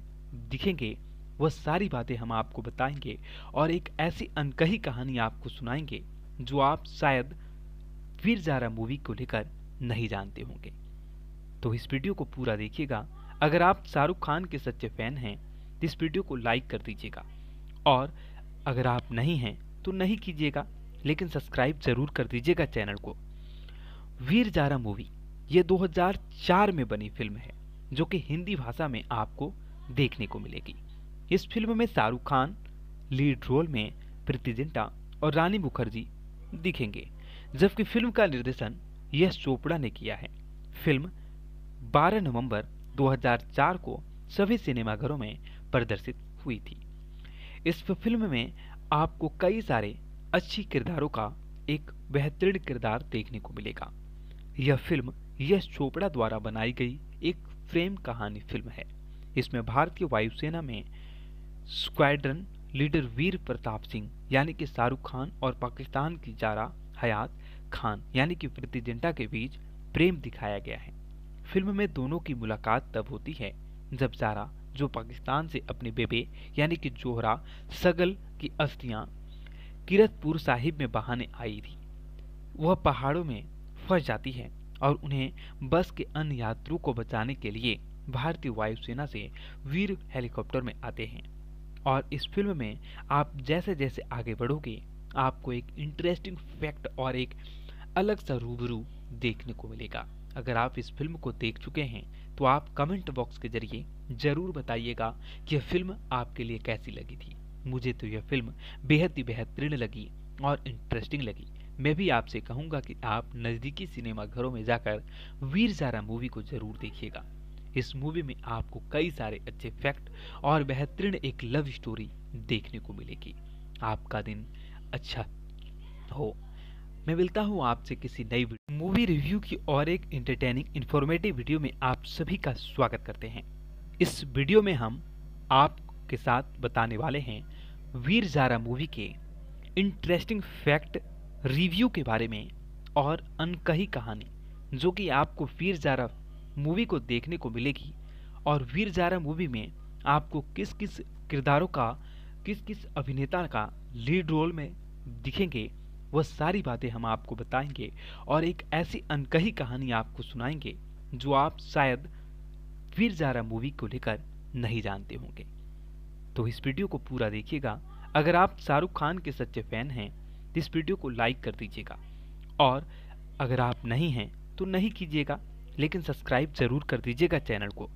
Speaker 1: दिखेंगे, वह सारी बातें हम आपको बताएँगे। और एक ऐसी अनकही कहानी आपको सुनाएँगे, जो आप शायद वीर जारा मूवी को लेकर नहीं जानते होंगे। तो इस वीडियो को पूरा देखिएगा। अगर आप शाहरुख खान के सच्चे फ़ैन हैं तो इस वीडियो को लाइक कर दीजिएगा। और अगर आप नहीं हैं तो नहीं कीजिएगा। लेकिन सब्सक्राइब ज़रूर कर दीजिएगा चैनल को। वीर जारा मूवी, ये 2004 में बनी फ़िल्म है, जो कि हिंदी भाषा में आपको देखने को मिलेगी। इस फ़िल्म में शाहरुख खान, लीड रोल में प्रीति जिंटा और रानी मुखर्जी दिखेंगे, जबकि फ़िल्म का निर्देशन यश चोपड़ा ने किया है। फ़िल्म 12 नवंबर 2004 को सभी सिनेमाघरों में प्रदर्शित हुई थी। इस फ़िल्म में आपको कई सारे अच्छी किरदारों का एक बेहतरीन किरदार देखने को मिलेगा। यह फ़िल्म यश चोपड़ा द्वारा बनाई गई एक फ्रेम कहानी फ़िल्म है। इसमें भारतीय वायुसेना में स्क्वाड्रन लीडर वीर प्रताप सिंह, यानी कि शाहरुख खान और पाकिस्तान की जारा हयात खान, यानी कि प्रीति जिंटा के बीच प्रेम दिखाया गया है। फ़िल्म में दोनों की मुलाकात तब होती है जब जारा, जो पाकिस्तान से अपने बेबे, यानी कि जोहरा सगल की अस्थियाँ किरतपुर साहिब में बहाने आई थी। वह पहाड़ों में फंस जाती है और उन्हें बस के अन्य यात्रियों को बचाने के लिए भारतीय वायुसेना से वीर हेलीकॉप्टर में आते हैं। और इस फ़िल्म में आप जैसे जैसे आगे बढ़ोगे, आपको एक इंटरेस्टिंग फैक्ट और एक अलग सा रूबरू देखने को मिलेगा। अगर आप इस फ़िल्म को देख चुके हैं तो आप कमेंट बॉक्स के ज़रिए ज़रूर बताइएगा कि यह फ़िल्म आपके लिए कैसी लगी थी। मुझे तो यह फ़िल्म बेहद ही बेहतरीन लगी और इंटरेस्टिंग लगी। मैं भी आपसे कहूँगा कि आप नज़दीकी सिनेमा घरों में जाकर वीर जारा मूवी को ज़रूर देखिएगा। इस मूवी में आपको कई सारे अच्छे फैक्ट और बेहतरीन एक लव स्टोरी देखने को मिलेगी। आपका दिन अच्छा हो। मैं मिलता हूँ आपसे किसी नई मूवी रिव्यू की और एक इंटरटेनिंग इंफॉर्मेटिव वीडियो में आप सभी का स्वागत करते हैं। इस वीडियो में हम आपके साथ बताने वाले हैं वीर जारा मूवी के इंटरेस्टिंग फैक्ट रिव्यू के बारे में और अनकही कहानी, जो कि आपको वीर जारा मूवी को देखने को मिलेगी और वीर जारा मूवी में आपको किस किस किरदारों का किस किस अभिनेता का लीड रोल में दिखेंगे, वह सारी बातें हम आपको बताएँगे और एक ऐसी अनकही कहानी आपको सुनाएँगे, जो आप शायद वीर जारा मूवी को लेकर नहीं जानते होंगे। तो इस वीडियो को पूरा देखिएगा। अगर आप शाहरुख खान के सच्चे फ़ैन हैं तो इस वीडियो को लाइक कर दीजिएगा। और अगर आप नहीं हैं तो नहीं कीजिएगा, लेकिन सब्सक्राइब ज़रूर कर दीजिएगा चैनल को।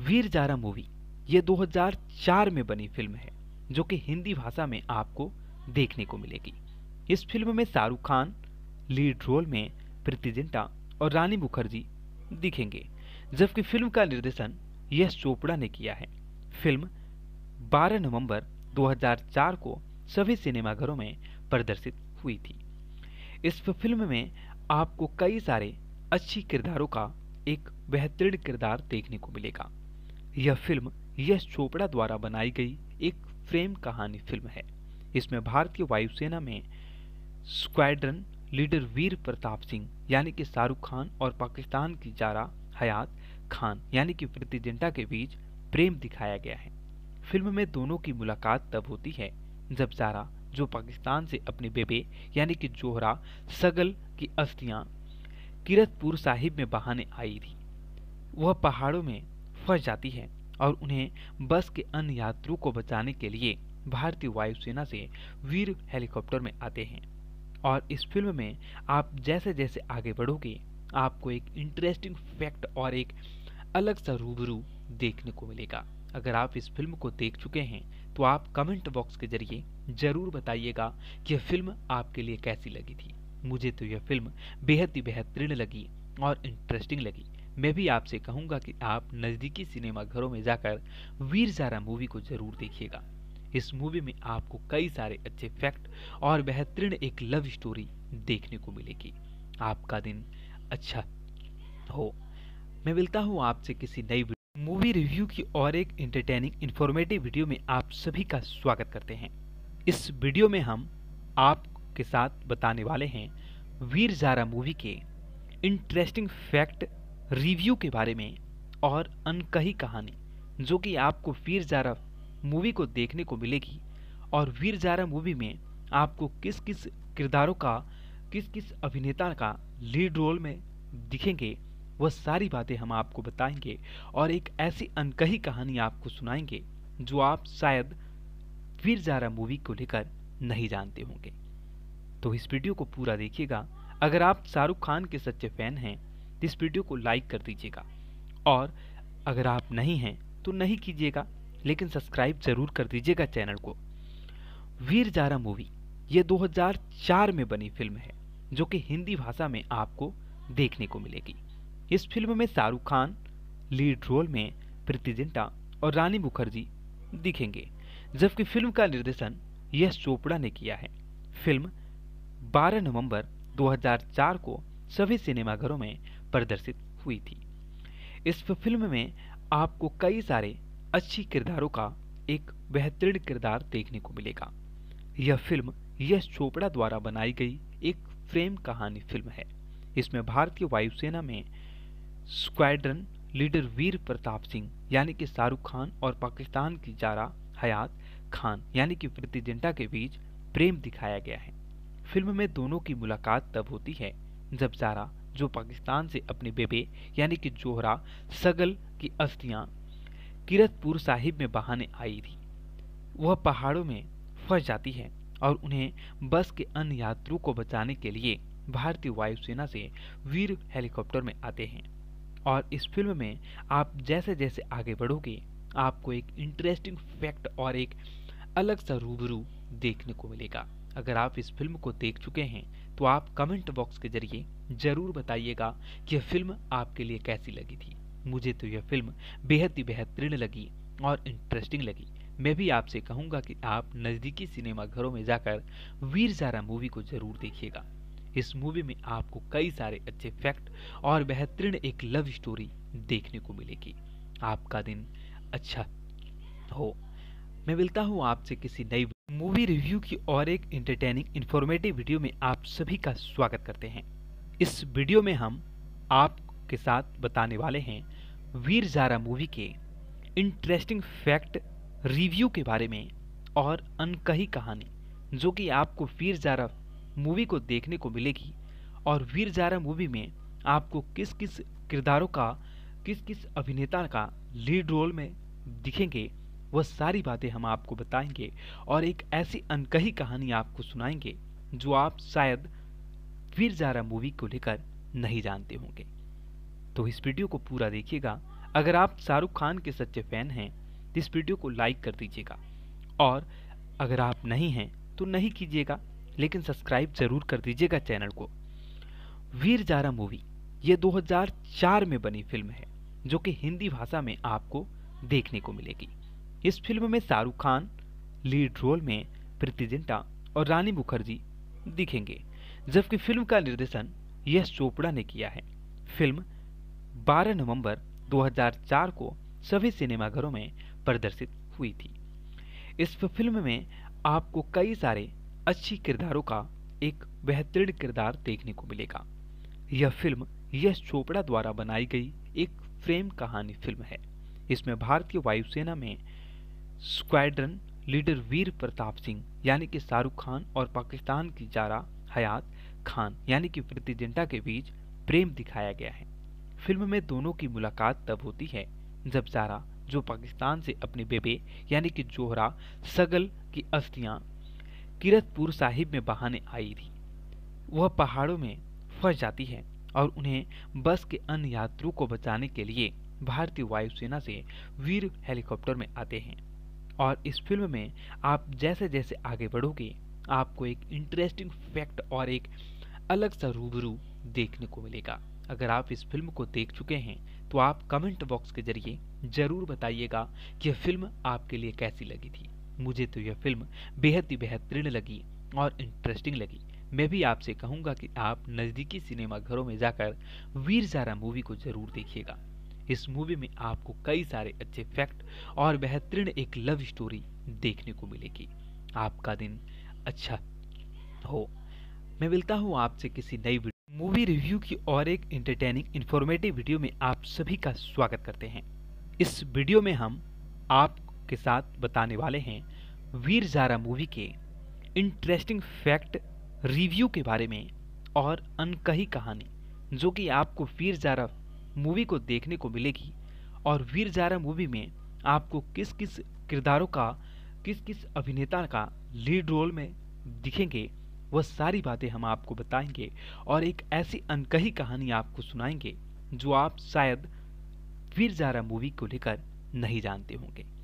Speaker 1: वीर जारा मूवी, ये 2004 में बनी फ़िल्म है, जो कि हिंदी भाषा में आपको देखने को मिलेगी। इस फ़िल्म में शाहरुख खान, लीड रोल में प्रीति जिंटा और रानी मुखर्जी दिखेंगे, जबकि फ़िल्म का निर्देशन यश चोपड़ा ने किया है। फ़िल्म 12 नवंबर 2004 को सभी सिनेमाघरों में प्रदर्शित हुई थी। इस फ़िल्म में आपको कई सारे अच्छी किरदारों का एक बेहतरीन किरदार देखने को मिलेगा। यह फ़िल्म यश चोपड़ा द्वारा बनाई गई एक फ्रेम कहानी फ़िल्म है। इसमें भारतीय वायुसेना में स्क्वाड्रन लीडर वीर प्रताप सिंह, यानी कि शाहरुख खान, और पाकिस्तान की जारा हयात खान, यानी कि प्रीति के बीच प्रेम दिखाया गया है। फ़िल्म में दोनों की मुलाकात तब होती है, जब जारा जो पाकिस्तान से अपने बेबे, यानी कि जोहरा, सगल की अस्थियाँ किरतपुर साहिब में बहाने आई थी। वह पहाड़ों में फंस जाती है और उन्हें बस के अन्य यात्रियों को बचाने के लिए भारतीय वायुसेना से वीर हेलीकॉप्टर में आते हैं। और इस फ़िल्म में आप जैसे जैसे आगे बढ़ोगे, आपको एक इंटरेस्टिंग फैक्ट और एक अलग सा रूबरू देखने को मिलेगा। अगर आप इस फ़िल्म को देख चुके हैं तो आप कमेंट बॉक्स के ज़रिए ज़रूर बताइएगा कि यह फ़िल्म आपके लिए कैसी लगी थी। मुझे तो यह फ़िल्म बेहद ही बेहतरीन लगी और इंटरेस्टिंग लगी। मैं भी आपसे कहूँगा कि आप नज़दीकी सिनेमा घरों में जाकर वीर जारा मूवी को ज़रूर देखिएगा। इस मूवी में आपको कई सारे अच्छे फैक्ट और बेहतरीन एक लव स्टोरी देखने को मिलेगी। आपका दिन अच्छा हो। मैं मिलता हूँ आपसे किसी नई मूवी रिव्यू की और एक इंटरटेनिंग इंफॉर्मेटिव वीडियो में आप सभी का स्वागत करते हैं। इस वीडियो में हम आपके साथ बताने वाले हैं वीर जारा मूवी के इंटरेस्टिंग फैक्ट रिव्यू के बारे में और अनकही कहानी, जो कि आपको वीर जारा मूवी को देखने को मिलेगी और वीर जारा मूवी में आपको किस किस किरदारों का किस किस अभिनेता का लीड रोल में दिखेंगे वह सारी बातें हम आपको बताएँगे और एक ऐसी अनकही कहानी आपको सुनाएँगे, जो आप शायद वीर जारा मूवी को लेकर नहीं जानते होंगे। तो इस वीडियो को पूरा देखिएगा। अगर आप शाहरुख खान के सच्चे फ़ैन हैं तो इस वीडियो को लाइक कर दीजिएगा। और अगर आप नहीं हैं तो नहीं कीजिएगा, लेकिन सब्सक्राइब ज़रूर कर दीजिएगा चैनल को। वीर जारा मूवी, ये 2004 में बनी फ़िल्म है, जो कि हिंदी भाषा में आपको देखने को मिलेगी। इस फ़िल्म में शाहरुख खान, लीड रोल में प्रीति जिंटा और रानी मुखर्जी दिखेंगे। जबकि फ़िल्म का निर्देशन यश चोपड़ा ने किया है। फ़िल्म 12 नवंबर 2004 को सभी सिनेमाघरों में प्रदर्शित हुई थी। इस फ़िल्म में आपको कई सारे अच्छी किरदारों का एक बेहतरीन किरदार देखने को मिलेगा। यह फ़िल्म यश चोपड़ा द्वारा बनाई गई एक फ्रेम कहानी फ़िल्म है। इसमें भारतीय वायुसेना में स्क्वाड्रन लीडर वीर प्रताप सिंह, यानी कि शाहरुख खान और पाकिस्तान की जारा हयात खान, यानी कि प्रीति जिंटा के बीच प्रेम दिखाया गया है। फ़िल्म में दोनों की मुलाकात तब होती है जब जारा, जो पाकिस्तान से अपने बेबे, यानी कि जोहरा, सगल की अस्थियाँ किरतपुर साहिब में बहाने आई थी। वह पहाड़ों में फंस जाती है और उन्हें बस के अन्य यात्रियों को बचाने के लिए भारतीय वायुसेना से वीर हेलीकॉप्टर में आते हैं। और इस फ़िल्म में आप जैसे जैसे आगे बढ़ोगे, आपको एक इंटरेस्टिंग फैक्ट और एक अलग सा रूबरू देखने को मिलेगा। अगर आप इस फ़िल्म को देख चुके हैं तो आप कमेंट बॉक्स के ज़रिए ज़रूर बताइएगा कि यह फ़िल्म आपके लिए कैसी लगी थी। मुझे तो यह फ़िल्म बेहद ही बेहतरीन लगी और इंटरेस्टिंग लगी। मैं भी आपसे कहूँगा कि आप नज़दीकी सिनेमा घरों में जाकर वीर जारा मूवी को ज़रूर देखिएगा। इस मूवी में आपको कई सारे अच्छे फैक्ट और बेहतरीन एक लव स्टोरी देखने को मिलेगी। आपका दिन अच्छा हो। मैं मिलता हूँ आपसे किसी नई मूवी रिव्यू की और एक इंटरटेनिंग इंफॉर्मेटिव वीडियो में आप सभी का स्वागत करते हैं। इस वीडियो में हम आपके साथ बताने वाले हैं वीर जारा मूवी के इंटरेस्टिंग फैक्ट रिव्यू के बारे में और अनकही कहानी, जो कि आपको वीर जारा मूवी को देखने को मिलेगी। और वीर जारा मूवी में आपको किस किस किरदारों का किस किस अभिनेता का लीड रोल में दिखेंगे, वह सारी बातें हम आपको बताएँगे और एक ऐसी अनकही कहानी आपको सुनाएँगे, जो आप शायद वीर जारा मूवी को लेकर नहीं जानते होंगे। तो इस वीडियो को पूरा देखिएगा। अगर आप शाहरुख खान के सच्चे फ़ैन हैं तो इस वीडियो को लाइक कर दीजिएगा। और अगर आप नहीं हैं तो नहीं कीजिएगा। लेकिन सब्सक्राइब ज़रूर कर दीजिएगा चैनल को। वीर जारा मूवी, ये 2004 में बनी फ़िल्म है, जो कि हिंदी भाषा में आपको देखने को मिलेगी। इस फ़िल्म में शाहरुख खान, लीड रोल में प्रीति जिंटा और रानी मुखर्जी दिखेंगे, जबकि फ़िल्म का निर्देशन यश चोपड़ा ने किया है। फ़िल्म 12 नवंबर 2004 को सभी सिनेमाघरों में प्रदर्शित हुई थी। इस फ़िल्म में आपको कई सारे अच्छी किरदारों का एक बेहतरीन किरदार देखने को मिलेगा। यह फ़िल्म यश चोपड़ा द्वारा बनाई गई एक फ्रेम कहानी फ़िल्म है। इसमें भारतीय वायुसेना में स्क्वाड्रन लीडर वीर प्रताप सिंह, यानी कि शाहरुख खान, और पाकिस्तान की जारा हयात खान, यानी कि प्रीति जिंटा के बीच प्रेम दिखाया गया है। फ़िल्म में दोनों की मुलाकात तब होती है जब जारा, जो पाकिस्तान से अपने बेबे, यानी कि जोहरा सगल की अस्थियाँ किरतपुर साहिब में बहाने आई थी। वह पहाड़ों में फंस जाती है और उन्हें बस के अन्य यात्रियों को बचाने के लिए भारतीय वायुसेना से वीर हेलीकॉप्टर में आते हैं। और इस फ़िल्म में आप जैसे जैसे आगे बढ़ोगे, आपको एक इंटरेस्टिंग फैक्ट और एक अलग सा रूबरू देखने को मिलेगा। अगर आप इस फ़िल्म को देख चुके हैं तो आप कमेंट बॉक्स के ज़रिए ज़रूर बताइएगा कि यह फ़िल्म आपके लिए कैसी लगी थी। मुझे तो यह फ़िल्म बेहद ही बेहतरीन लगी और इंटरेस्टिंग लगी। मैं भी आपसे कहूँगा कि आप नज़दीकी सिनेमा घरों में जाकर वीर जारा मूवी को ज़रूर देखिएगा। इस मूवी में आपको कई सारे अच्छे फैक्ट और बेहतरीन एक लव स्टोरी देखने को मिलेगी। आपका दिन अच्छा हो। मैं मिलता हूँ आपसे किसी नई मूवी रिव्यू की और एक इंटरटेनिंग इंफॉर्मेटिव वीडियो में आप सभी का स्वागत करते हैं। इस वीडियो में हम आपके साथ बताने वाले हैं वीर जारा मूवी के इंटरेस्टिंग फैक्ट रिव्यू के बारे में और अनकही कहानी, जो कि आपको वीर जारा मूवी को देखने को मिलेगी। और वीर जारा मूवी में आपको किस किस किरदारों का किस किस अभिनेता का लीड रोल में दिखेंगे, वह सारी बातें हम आपको बताएँगे और एक ऐसी अनकही कहानी आपको सुनाएँगे, जो आप शायद वीर जारा मूवी को लेकर नहीं जानते होंगे।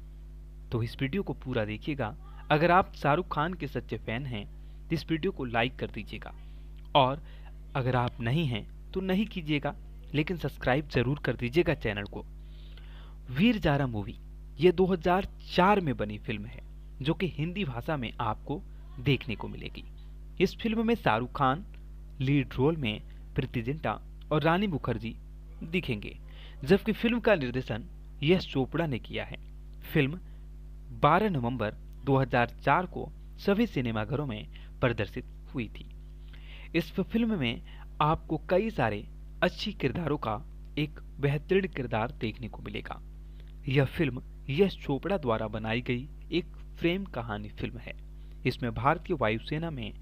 Speaker 1: तो इस वीडियो को पूरा देखिएगा। अगर आप शाहरुख खान के सच्चे फ़ैन हैं तो इस वीडियो को लाइक कर दीजिएगा। और अगर आप नहीं हैं तो नहीं कीजिएगा, लेकिन सब्सक्राइब ज़रूर कर दीजिएगा चैनल को। वीर जारा मूवी, ये 2004 में बनी फ़िल्म है, जो कि हिंदी भाषा में आपको देखने को मिलेगी। इस फ़िल्म में शाहरुख खान, लीड रोल में प्रीति जिंटा और रानी मुखर्जी दिखेंगे, जबकि फ़िल्म का निर्देशन यश चोपड़ा ने किया है। फ़िल्म 12 नवंबर 2004 को सभी सिनेमाघरों में प्रदर्शित हुई थी। इस फ़िल्म में आपको कई सारे अच्छी किरदारों का एक बेहतरीन किरदार देखने को मिलेगा। यह फ़िल्म यश चोपड़ा द्वारा बनाई गई एक फ्रेम कहानी फ़िल्म है। इसमें भारतीय वायुसेना में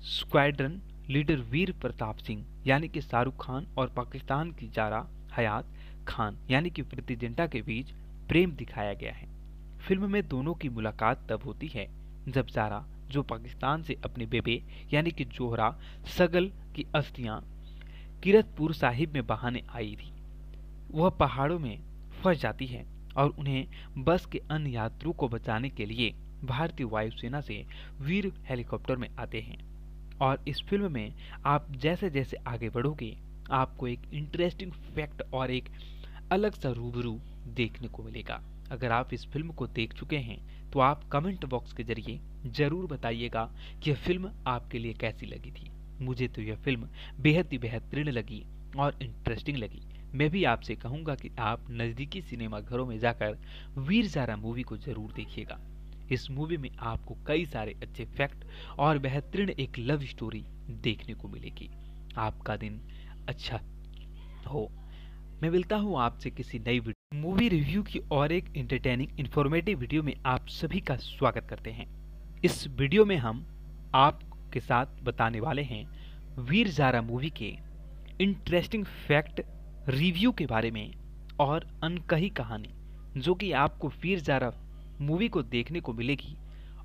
Speaker 1: स्क्वाड्रन लीडर वीर प्रताप सिंह, यानी कि शाहरुख खान, और पाकिस्तान की जारा हयात खान, यानी कि प्रीति जिंटा के बीच प्रेम दिखाया गया है। फ़िल्म में दोनों की मुलाकात तब होती है, जब जारा जो पाकिस्तान से अपने बेबे, यानी कि जोहरा, सगल की अस्थियाँ, किरतपुर साहिब में बहाने आई थी। वह पहाड़ों में फंस जाती है और उन्हें बस के अन्य यात्रियों को बचाने के लिए भारतीय वायुसेना से वीर हेलीकॉप्टर में आते हैं। और इस फ़िल्म में आप जैसे जैसे आगे बढ़ोगे, आपको एक इंटरेस्टिंग फैक्ट और एक अलग सा रूबरू देखने को मिलेगा। अगर आप इस फ़िल्म को देख चुके हैं तो आप कमेंट बॉक्स के ज़रिए ज़रूर बताइएगा कि यह फ़िल्म आपके लिए कैसी लगी थी। मुझे तो यह फ़िल्म बेहद ही बेहतरीन लगी और इंटरेस्टिंग लगी। मैं भी आपसे कहूँगा कि आप नज़दीकी सिनेमा घरों में जाकर वीर जारा मूवी को ज़रूर देखिएगा। इस मूवी में आपको कई सारे अच्छे फैक्ट और बेहतरीन एक लव स्टोरी देखने को मिलेगी। आपका दिन अच्छा हो। मैं मिलता हूँ आपसे किसी नई वीडियो मूवी रिव्यू की और एक इंटरटेनिंग इंफॉर्मेटिव वीडियो में आप सभी का स्वागत करते हैं। इस वीडियो में हम आपके साथ बताने वाले हैं वीर जारा मूवी के इंटरेस्टिंग फैक्ट रिव्यू के बारे में और अनकही कहानी, जो कि आपको वीर जारा मूवी को देखने को मिलेगी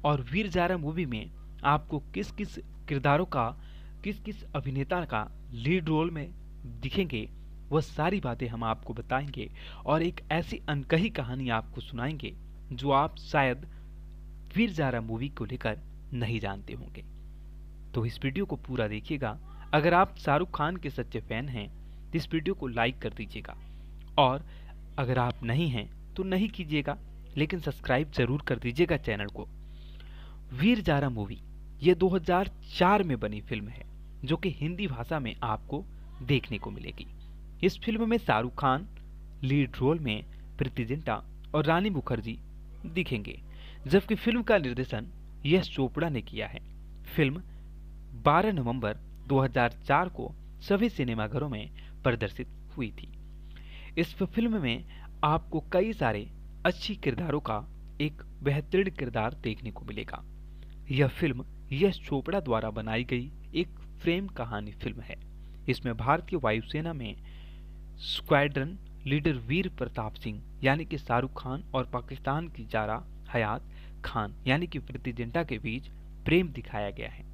Speaker 1: और वीर जारा मूवी में आपको किस किस किरदारों का किस किस अभिनेता का लीड रोल में दिखेंगे वह सारी बातें हम आपको बताएँगे और एक ऐसी अनकही कहानी आपको सुनाएँगे, जो आप शायद वीर जारा मूवी को लेकर नहीं जानते होंगे। तो इस वीडियो को पूरा देखिएगा। अगर आप शाहरुख खान के सच्चे फ़ैन हैं तो इस वीडियो को लाइक कर दीजिएगा। और अगर आप नहीं हैं तो नहीं कीजिएगा, लेकिन सब्सक्राइब ज़रूर कर दीजिएगा चैनल को। वीर जारा मूवी, ये 2004 में बनी फ़िल्म है, जो कि हिंदी भाषा में आपको देखने को मिलेगी। इस फ़िल्म में शाहरुख खान, लीड रोल में प्रीति जिंटा और रानी मुखर्जी दिखेंगे, जबकि फ़िल्म का निर्देशन यश चोपड़ा ने किया है। फ़िल्म 12 नवंबर 2004 को सभी सिनेमाघरों में प्रदर्शित हुई थी। इस फ़िल्म में आपको कई सारे अच्छी किरदारों का एक बेहतरीन किरदार देखने को मिलेगा। यह फ़िल्म यश चोपड़ा द्वारा बनाई गई एक फ्रेम कहानी फ़िल्म है। इसमें भारतीय वायुसेना में स्क्वाड्रन लीडर वीर प्रताप सिंह, यानी कि शाहरुख खान और पाकिस्तान की जारा हयात खान, यानी कि प्रीति जिंटा के बीच प्रेम दिखाया गया है।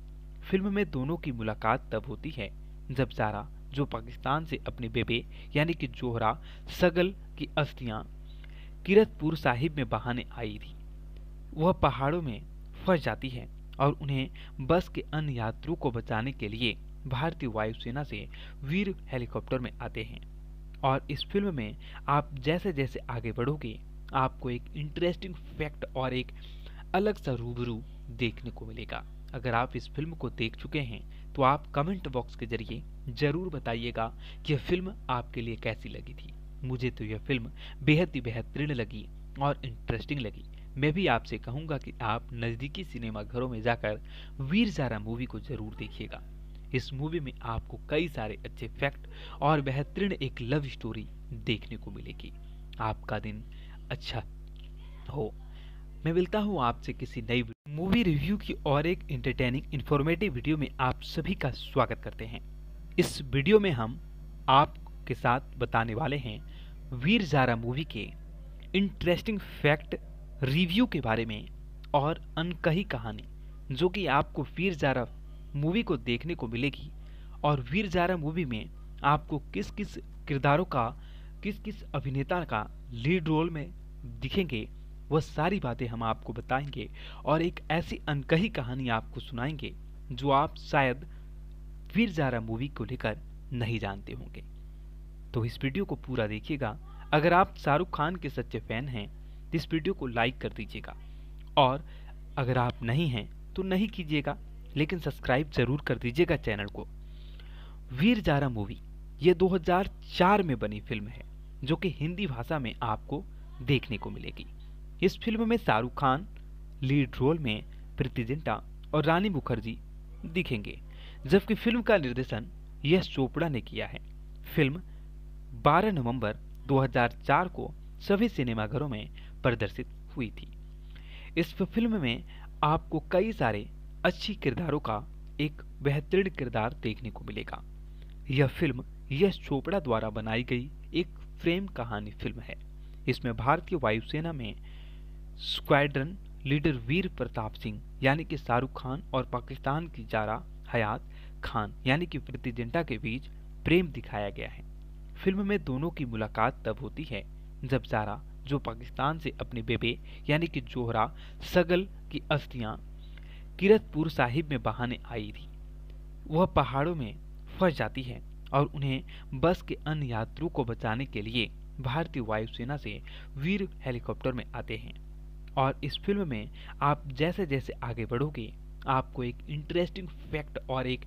Speaker 1: फ़िल्म में दोनों की मुलाकात तब होती है, जब जारा, जो पाकिस्तान से अपने बेबे, यानी कि जोहरा सगल की अस्थियाँ किरतपुर साहिब में बहाने आई थी। वह पहाड़ों में फंस जाती है और उन्हें बस के अन्य यात्रियों को बचाने के लिए भारतीय वायुसेना से वीर हेलीकॉप्टर में आते हैं। और इस फ़िल्म में आप जैसे जैसे आगे बढ़ोगे, आपको एक इंटरेस्टिंग फैक्ट और एक अलग सा रूबरू देखने को मिलेगा। अगर आप इस फ़िल्म को देख चुके हैं तो आप कमेंट बॉक्स के ज़रिए ज़रूर बताइएगा कि यह फ़िल्म आपके लिए कैसी लगी थी। मुझे तो यह फ़िल्म बेहद ही बेहतरीन लगी और इंटरेस्टिंग लगी। मैं भी आपसे कहूँगा कि आप नज़दीकी सिनेमा घरों में जाकर वीर जारा मूवी को ज़रूर देखिएगा। इस मूवी में आपको कई सारे अच्छे फैक्ट और बेहतरीन एक लव स्टोरी देखने को मिलेगी। आपका दिन अच्छा हो। मैं मिलता हूँ आपसे किसी नई मूवी रिव्यू की और एक इंटरटेनिंग इंफॉर्मेटिव वीडियो में आप सभी का स्वागत करते हैं। इस वीडियो में हम आपके साथ बताने वाले हैं वीर जारा मूवी के इंटरेस्टिंग फैक्ट रिव्यू के बारे में और अनकही कहानी, जो कि आपको वीर जारा मूवी को देखने को मिलेगी और वीर जारा मूवी में आपको किस किस किरदारों का किस किस अभिनेता का लीड रोल में दिखेंगे, वह सारी बातें हम आपको बताएँगे और एक ऐसी अनकही कहानी आपको सुनाएँगे जो आप शायद वीर जारा मूवी को लेकर नहीं जानते होंगे। तो इस वीडियो को पूरा देखिएगा। अगर आप शाहरुख खान के सच्चे फ़ैन हैं तो इस वीडियो को लाइक कर दीजिएगा और अगर आप नहीं हैं तो नहीं कीजिएगा। लेकिन सब्सक्राइब ज़रूर कर दीजिएगा चैनल को। वीर जारा मूवी, ये 2004 में बनी फ़िल्म है, जो कि हिंदी भाषा में आपको देखने को मिलेगी। इस फ़िल्म में शाहरुख खान, लीड रोल में प्रीति जिंटा और रानी मुखर्जी दिखेंगे, जबकि फ़िल्म का निर्देशन यश चोपड़ा ने किया है। फ़िल्म 12 नवंबर 2004 को सभी सिनेमाघरों में प्रदर्शित हुई थी। इस फ़िल्म में आपको कई सारे अच्छी किरदारों का एक बेहतरीन किरदार देखने को मिलेगा। यह फ़िल्म यश चोपड़ा द्वारा बनाई गई एक फ्रेम कहानी फ़िल्म है। इसमें भारतीय वायुसेना में स्क्वाड्रन लीडर वीर प्रताप सिंह, यानी कि शाहरुख खान, और पाकिस्तान की जारा हयात खान, यानी कि प्रीति जिंटा के बीच प्रेम दिखाया गया है। फ़िल्म में दोनों की मुलाकात तब होती है जब जारा, जो पाकिस्तान से अपने बेबे, यानी कि जोहरा, सगल की अस्थियाँ किरतपुर साहिब में बहाने आई थी। वह पहाड़ों में फंस जाती है और उन्हें बस के अन्य यात्रियों को बचाने के लिए भारतीय वायुसेना से वीर हेलीकॉप्टर में आते हैं। और इस फ़िल्म में आप जैसे जैसे आगे बढ़ोगे, आपको एक इंटरेस्टिंग फैक्ट और एक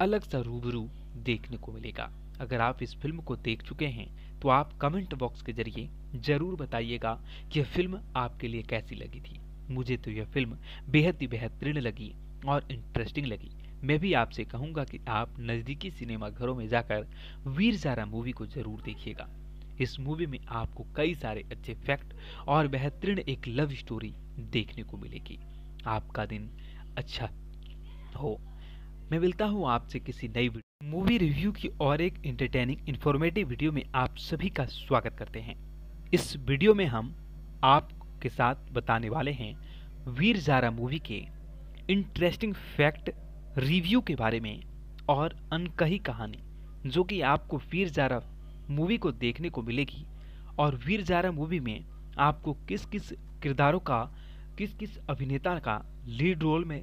Speaker 1: अलग सा रूबरू देखने को मिलेगा। अगर आप इस फ़िल्म को देख चुके हैं तो आप कमेंट बॉक्स के ज़रिए ज़रूर बताइएगा कि यह फ़िल्म आपके लिए कैसी लगी थी। मुझे तो यह फ़िल्म बेहद ही बेहतरीन लगी और इंटरेस्टिंग लगी। मैं भी आपसे कहूँगा कि आप नज़दीकी सिनेमा घरों में जाकर वीर जारा मूवी को ज़रूर देखिएगा। इस मूवी में आपको कई सारे अच्छे फैक्ट और बेहतरीन एक लव स्टोरी देखने को मिलेगी। आपका दिन अच्छा हो। मैं मिलता हूँ आपसे किसी नई मूवी रिव्यू की और एक इंटरटेनिंग इंफॉर्मेटिव वीडियो में आप सभी का स्वागत करते हैं। इस वीडियो में हम आप के साथ बताने वाले हैं वीर जारा मूवी के इंटरेस्टिंग फैक्ट रिव्यू के बारे में और अनकही कहानी, जो कि आपको वीर जारा मूवी को देखने को मिलेगी और वीर जारा मूवी में आपको किस किस किरदारों का किस किस अभिनेता का लीड रोल में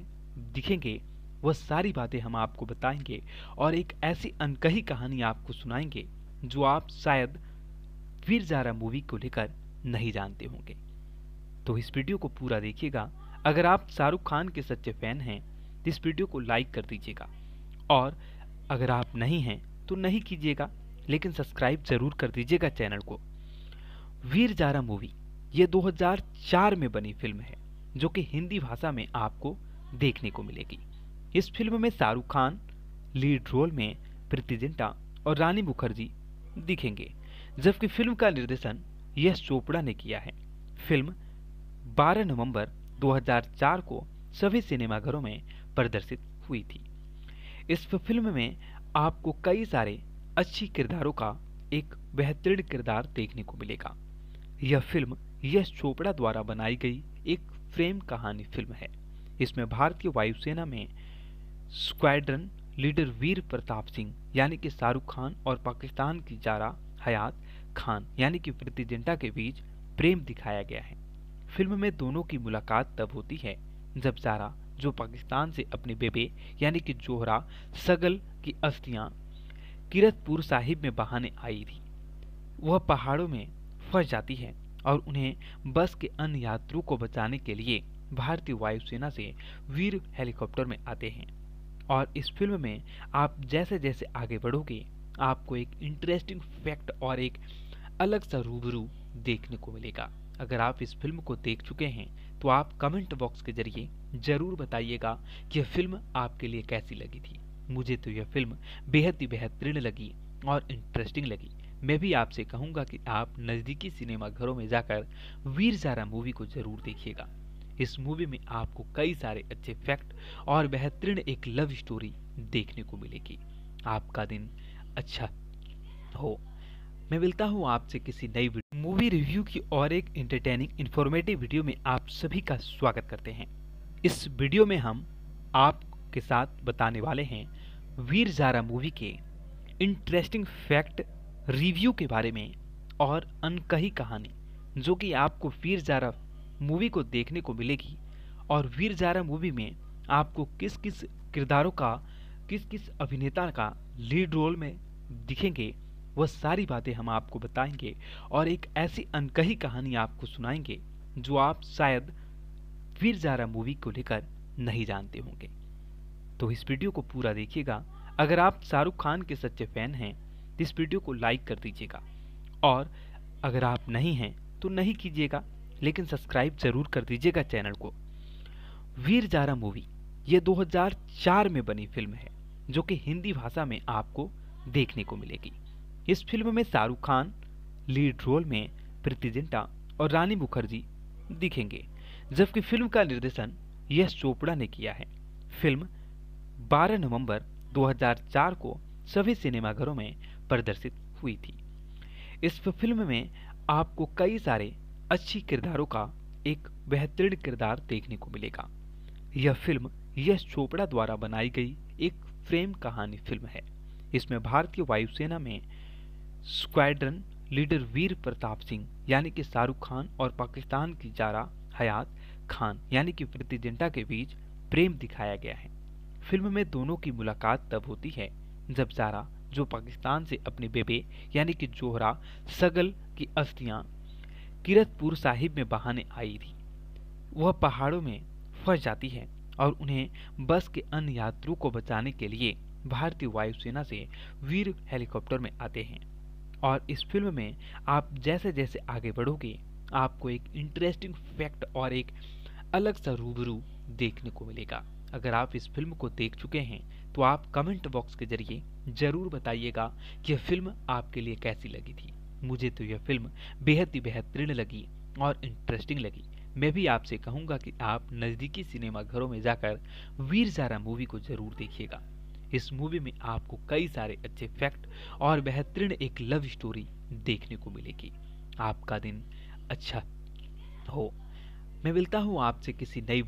Speaker 1: दिखेंगे, वह सारी बातें हम आपको बताएँगे और एक ऐसी अनकही कहानी आपको सुनाएँगे, जो आप शायद वीर जारा मूवी को लेकर नहीं जानते होंगे। तो इस वीडियो को पूरा देखिएगा। अगर आप शाहरुख खान के सच्चे फ़ैन हैं तो इस वीडियो को लाइक कर दीजिएगा। और अगर आप नहीं हैं तो नहीं कीजिएगा, लेकिन सब्सक्राइब ज़रूर कर दीजिएगा चैनल को। वीर जारा मूवी, ये 2004 में बनी फ़िल्म है, जो कि हिंदी भाषा में आपको देखने को मिलेगी। इस फ़िल्म में शाहरुख खान, लीड रोल में प्रीति जिंटा और रानी मुखर्जी दिखेंगे, जबकि फ़िल्म का निर्देशन यश चोपड़ा ने किया है। फ़िल्म 12 नवंबर 2004 को सभी सिनेमाघरों में प्रदर्शित हुई थी। इस फ़िल्म में आपको कई सारे अच्छी किरदारों का एक बेहतरीन किरदार देखने को मिलेगा। यह फ़िल्म यश चोपड़ा द्वारा बनाई गई एक फ्रेम कहानी फ़िल्म है। इसमें भारतीय वायुसेना में स्क्वाड्रन लीडर वीर प्रताप सिंह, यानी कि शाहरुख खान, और पाकिस्तान की जारा हयात खान, यानी कि प्रीति जिंटा के बीच प्रेम दिखाया गया है। फ़िल्म में दोनों की मुलाकात तब होती है, जब जारा जो पाकिस्तान से अपने बेबे, यानी कि जोहरा, सगल की अस्थियाँ, किरतपुर साहिब में बहाने आई थी। वह पहाड़ों में फंस जाती है और उन्हें बस के अन्य यात्रियों को बचाने के लिए भारतीय वायुसेना से वीर हेलीकॉप्टर में आते हैं। और इस फ़िल्म में आप जैसे जैसे आगे बढ़ोगे, आपको एक इंटरेस्टिंग फैक्ट और एक अलग सा रूबरू देखने को मिलेगा। अगर आप इस फ़िल्म को देख चुके हैं तो आप कमेंट बॉक्स के ज़रिए ज़रूर बताइएगा कि यह फ़िल्म आपके लिए कैसी लगी थी। मुझे तो यह फ़िल्म बेहद ही बेहतरीन लगी और इंटरेस्टिंग लगी। मैं भी आपसे कहूँगा कि आप नज़दीकी सिनेमा घरों में जाकर वीर ज़ारा मूवी को ज़रूर देखिएगा। इस मूवी में आपको कई सारे अच्छे फैक्ट और बेहतरीन एक लव स्टोरी देखने को मिलेगी। आपका दिन अच्छा हो। मैं मिलता हूँ आपसे किसी नई मूवी रिव्यू की और एक इंटरटेनिंग इंफॉर्मेटिव वीडियो में आप सभी का स्वागत करते हैं। इस वीडियो में हम आपके साथ बताने वाले हैं वीर ज़ारा मूवी के इंटरेस्टिंग फैक्ट रिव्यू के बारे में और अनकही कहानी, जो कि आपको वीर ज़ारा मूवी को देखने को मिलेगी और वीर ज़ारा मूवी में आपको किस किस किरदारों का किस किस अभिनेता का लीड रोल में दिखेंगे वह सारी बातें हम आपको बताएँगे और एक ऐसी अनकही कहानी आपको सुनाएँगे जो आप शायद वीर ज़ारा मूवी को लेकर नहीं जानते होंगे। तो इस वीडियो को पूरा देखिएगा। अगर आप शाहरुख खान के सच्चे फ़ैन हैं तो इस वीडियो को लाइक कर दीजिएगा। और अगर आप नहीं हैं तो नहीं कीजिएगा, लेकिन सब्सक्राइब ज़रूर कर दीजिएगा चैनल को। वीर जारा मूवी, ये 2004 में बनी फ़िल्म है, जो कि हिंदी भाषा में आपको देखने को मिलेगी। इस फ़िल्म में शाहरुख खान, लीड रोल में प्रीति जिंटा और रानी मुखर्जी दिखेंगे, जबकि फ़िल्म का निर्देशन यश चोपड़ा ने किया है। फ़िल्म 12 नवंबर 2004 को सभी सिनेमाघरों में प्रदर्शित हुई थी। इस फ़िल्म में आपको कई सारे अच्छी किरदारों का एक बेहतरीन किरदार देखने को मिलेगा। यह फ़िल्म यश चोपड़ा द्वारा बनाई गई एक फ्रेम कहानी फ़िल्म है। इसमें भारतीय वायुसेना में स्क्वाड्रन लीडर वीर प्रताप सिंह, यानी कि शाहरुख खान और पाकिस्तान की जारा हयात खान, यानी कि प्रीति जिंटा के बीच प्रेम दिखाया गया है। फ़िल्म में दोनों की मुलाकात तब होती है जब जारा, जो पाकिस्तान से अपने बेबे, यानी कि जोहरा सगल की अस्थियाँ किरतपुर साहिब में बहाने आई थी। वह पहाड़ों में फंस जाती है और उन्हें बस के अन्य यात्रियों को बचाने के लिए भारतीय वायुसेना से वीर हेलीकॉप्टर में आते हैं। और इस फ़िल्म में आप जैसे जैसे आगे बढ़ोगे, आपको एक इंटरेस्टिंग फैक्ट और एक अलग सा रूबरू देखने को मिलेगा। अगर आप इस फ़िल्म को देख चुके हैं तो आप कमेंट बॉक्स के ज़रिए ज़रूर बताइएगा कि यह फ़िल्म आपके लिए कैसी लगी थी। मुझे तो यह फ़िल्म बेहद ही बेहतरीन लगी और इंटरेस्टिंग लगी। मैं भी आपसे कहूँगा कि आप नज़दीकी सिनेमाघरों में जाकर वीर ज़ारा मूवी को ज़रूर देखिएगा। इस मूवी में आपको कई सारे अच्छे फैक्ट और बेहतरीन एक लव स्टोरी देखने को मिलेगी। आपका दिन अच्छा हो। मैं मिलता हूँ आपसे किसी नई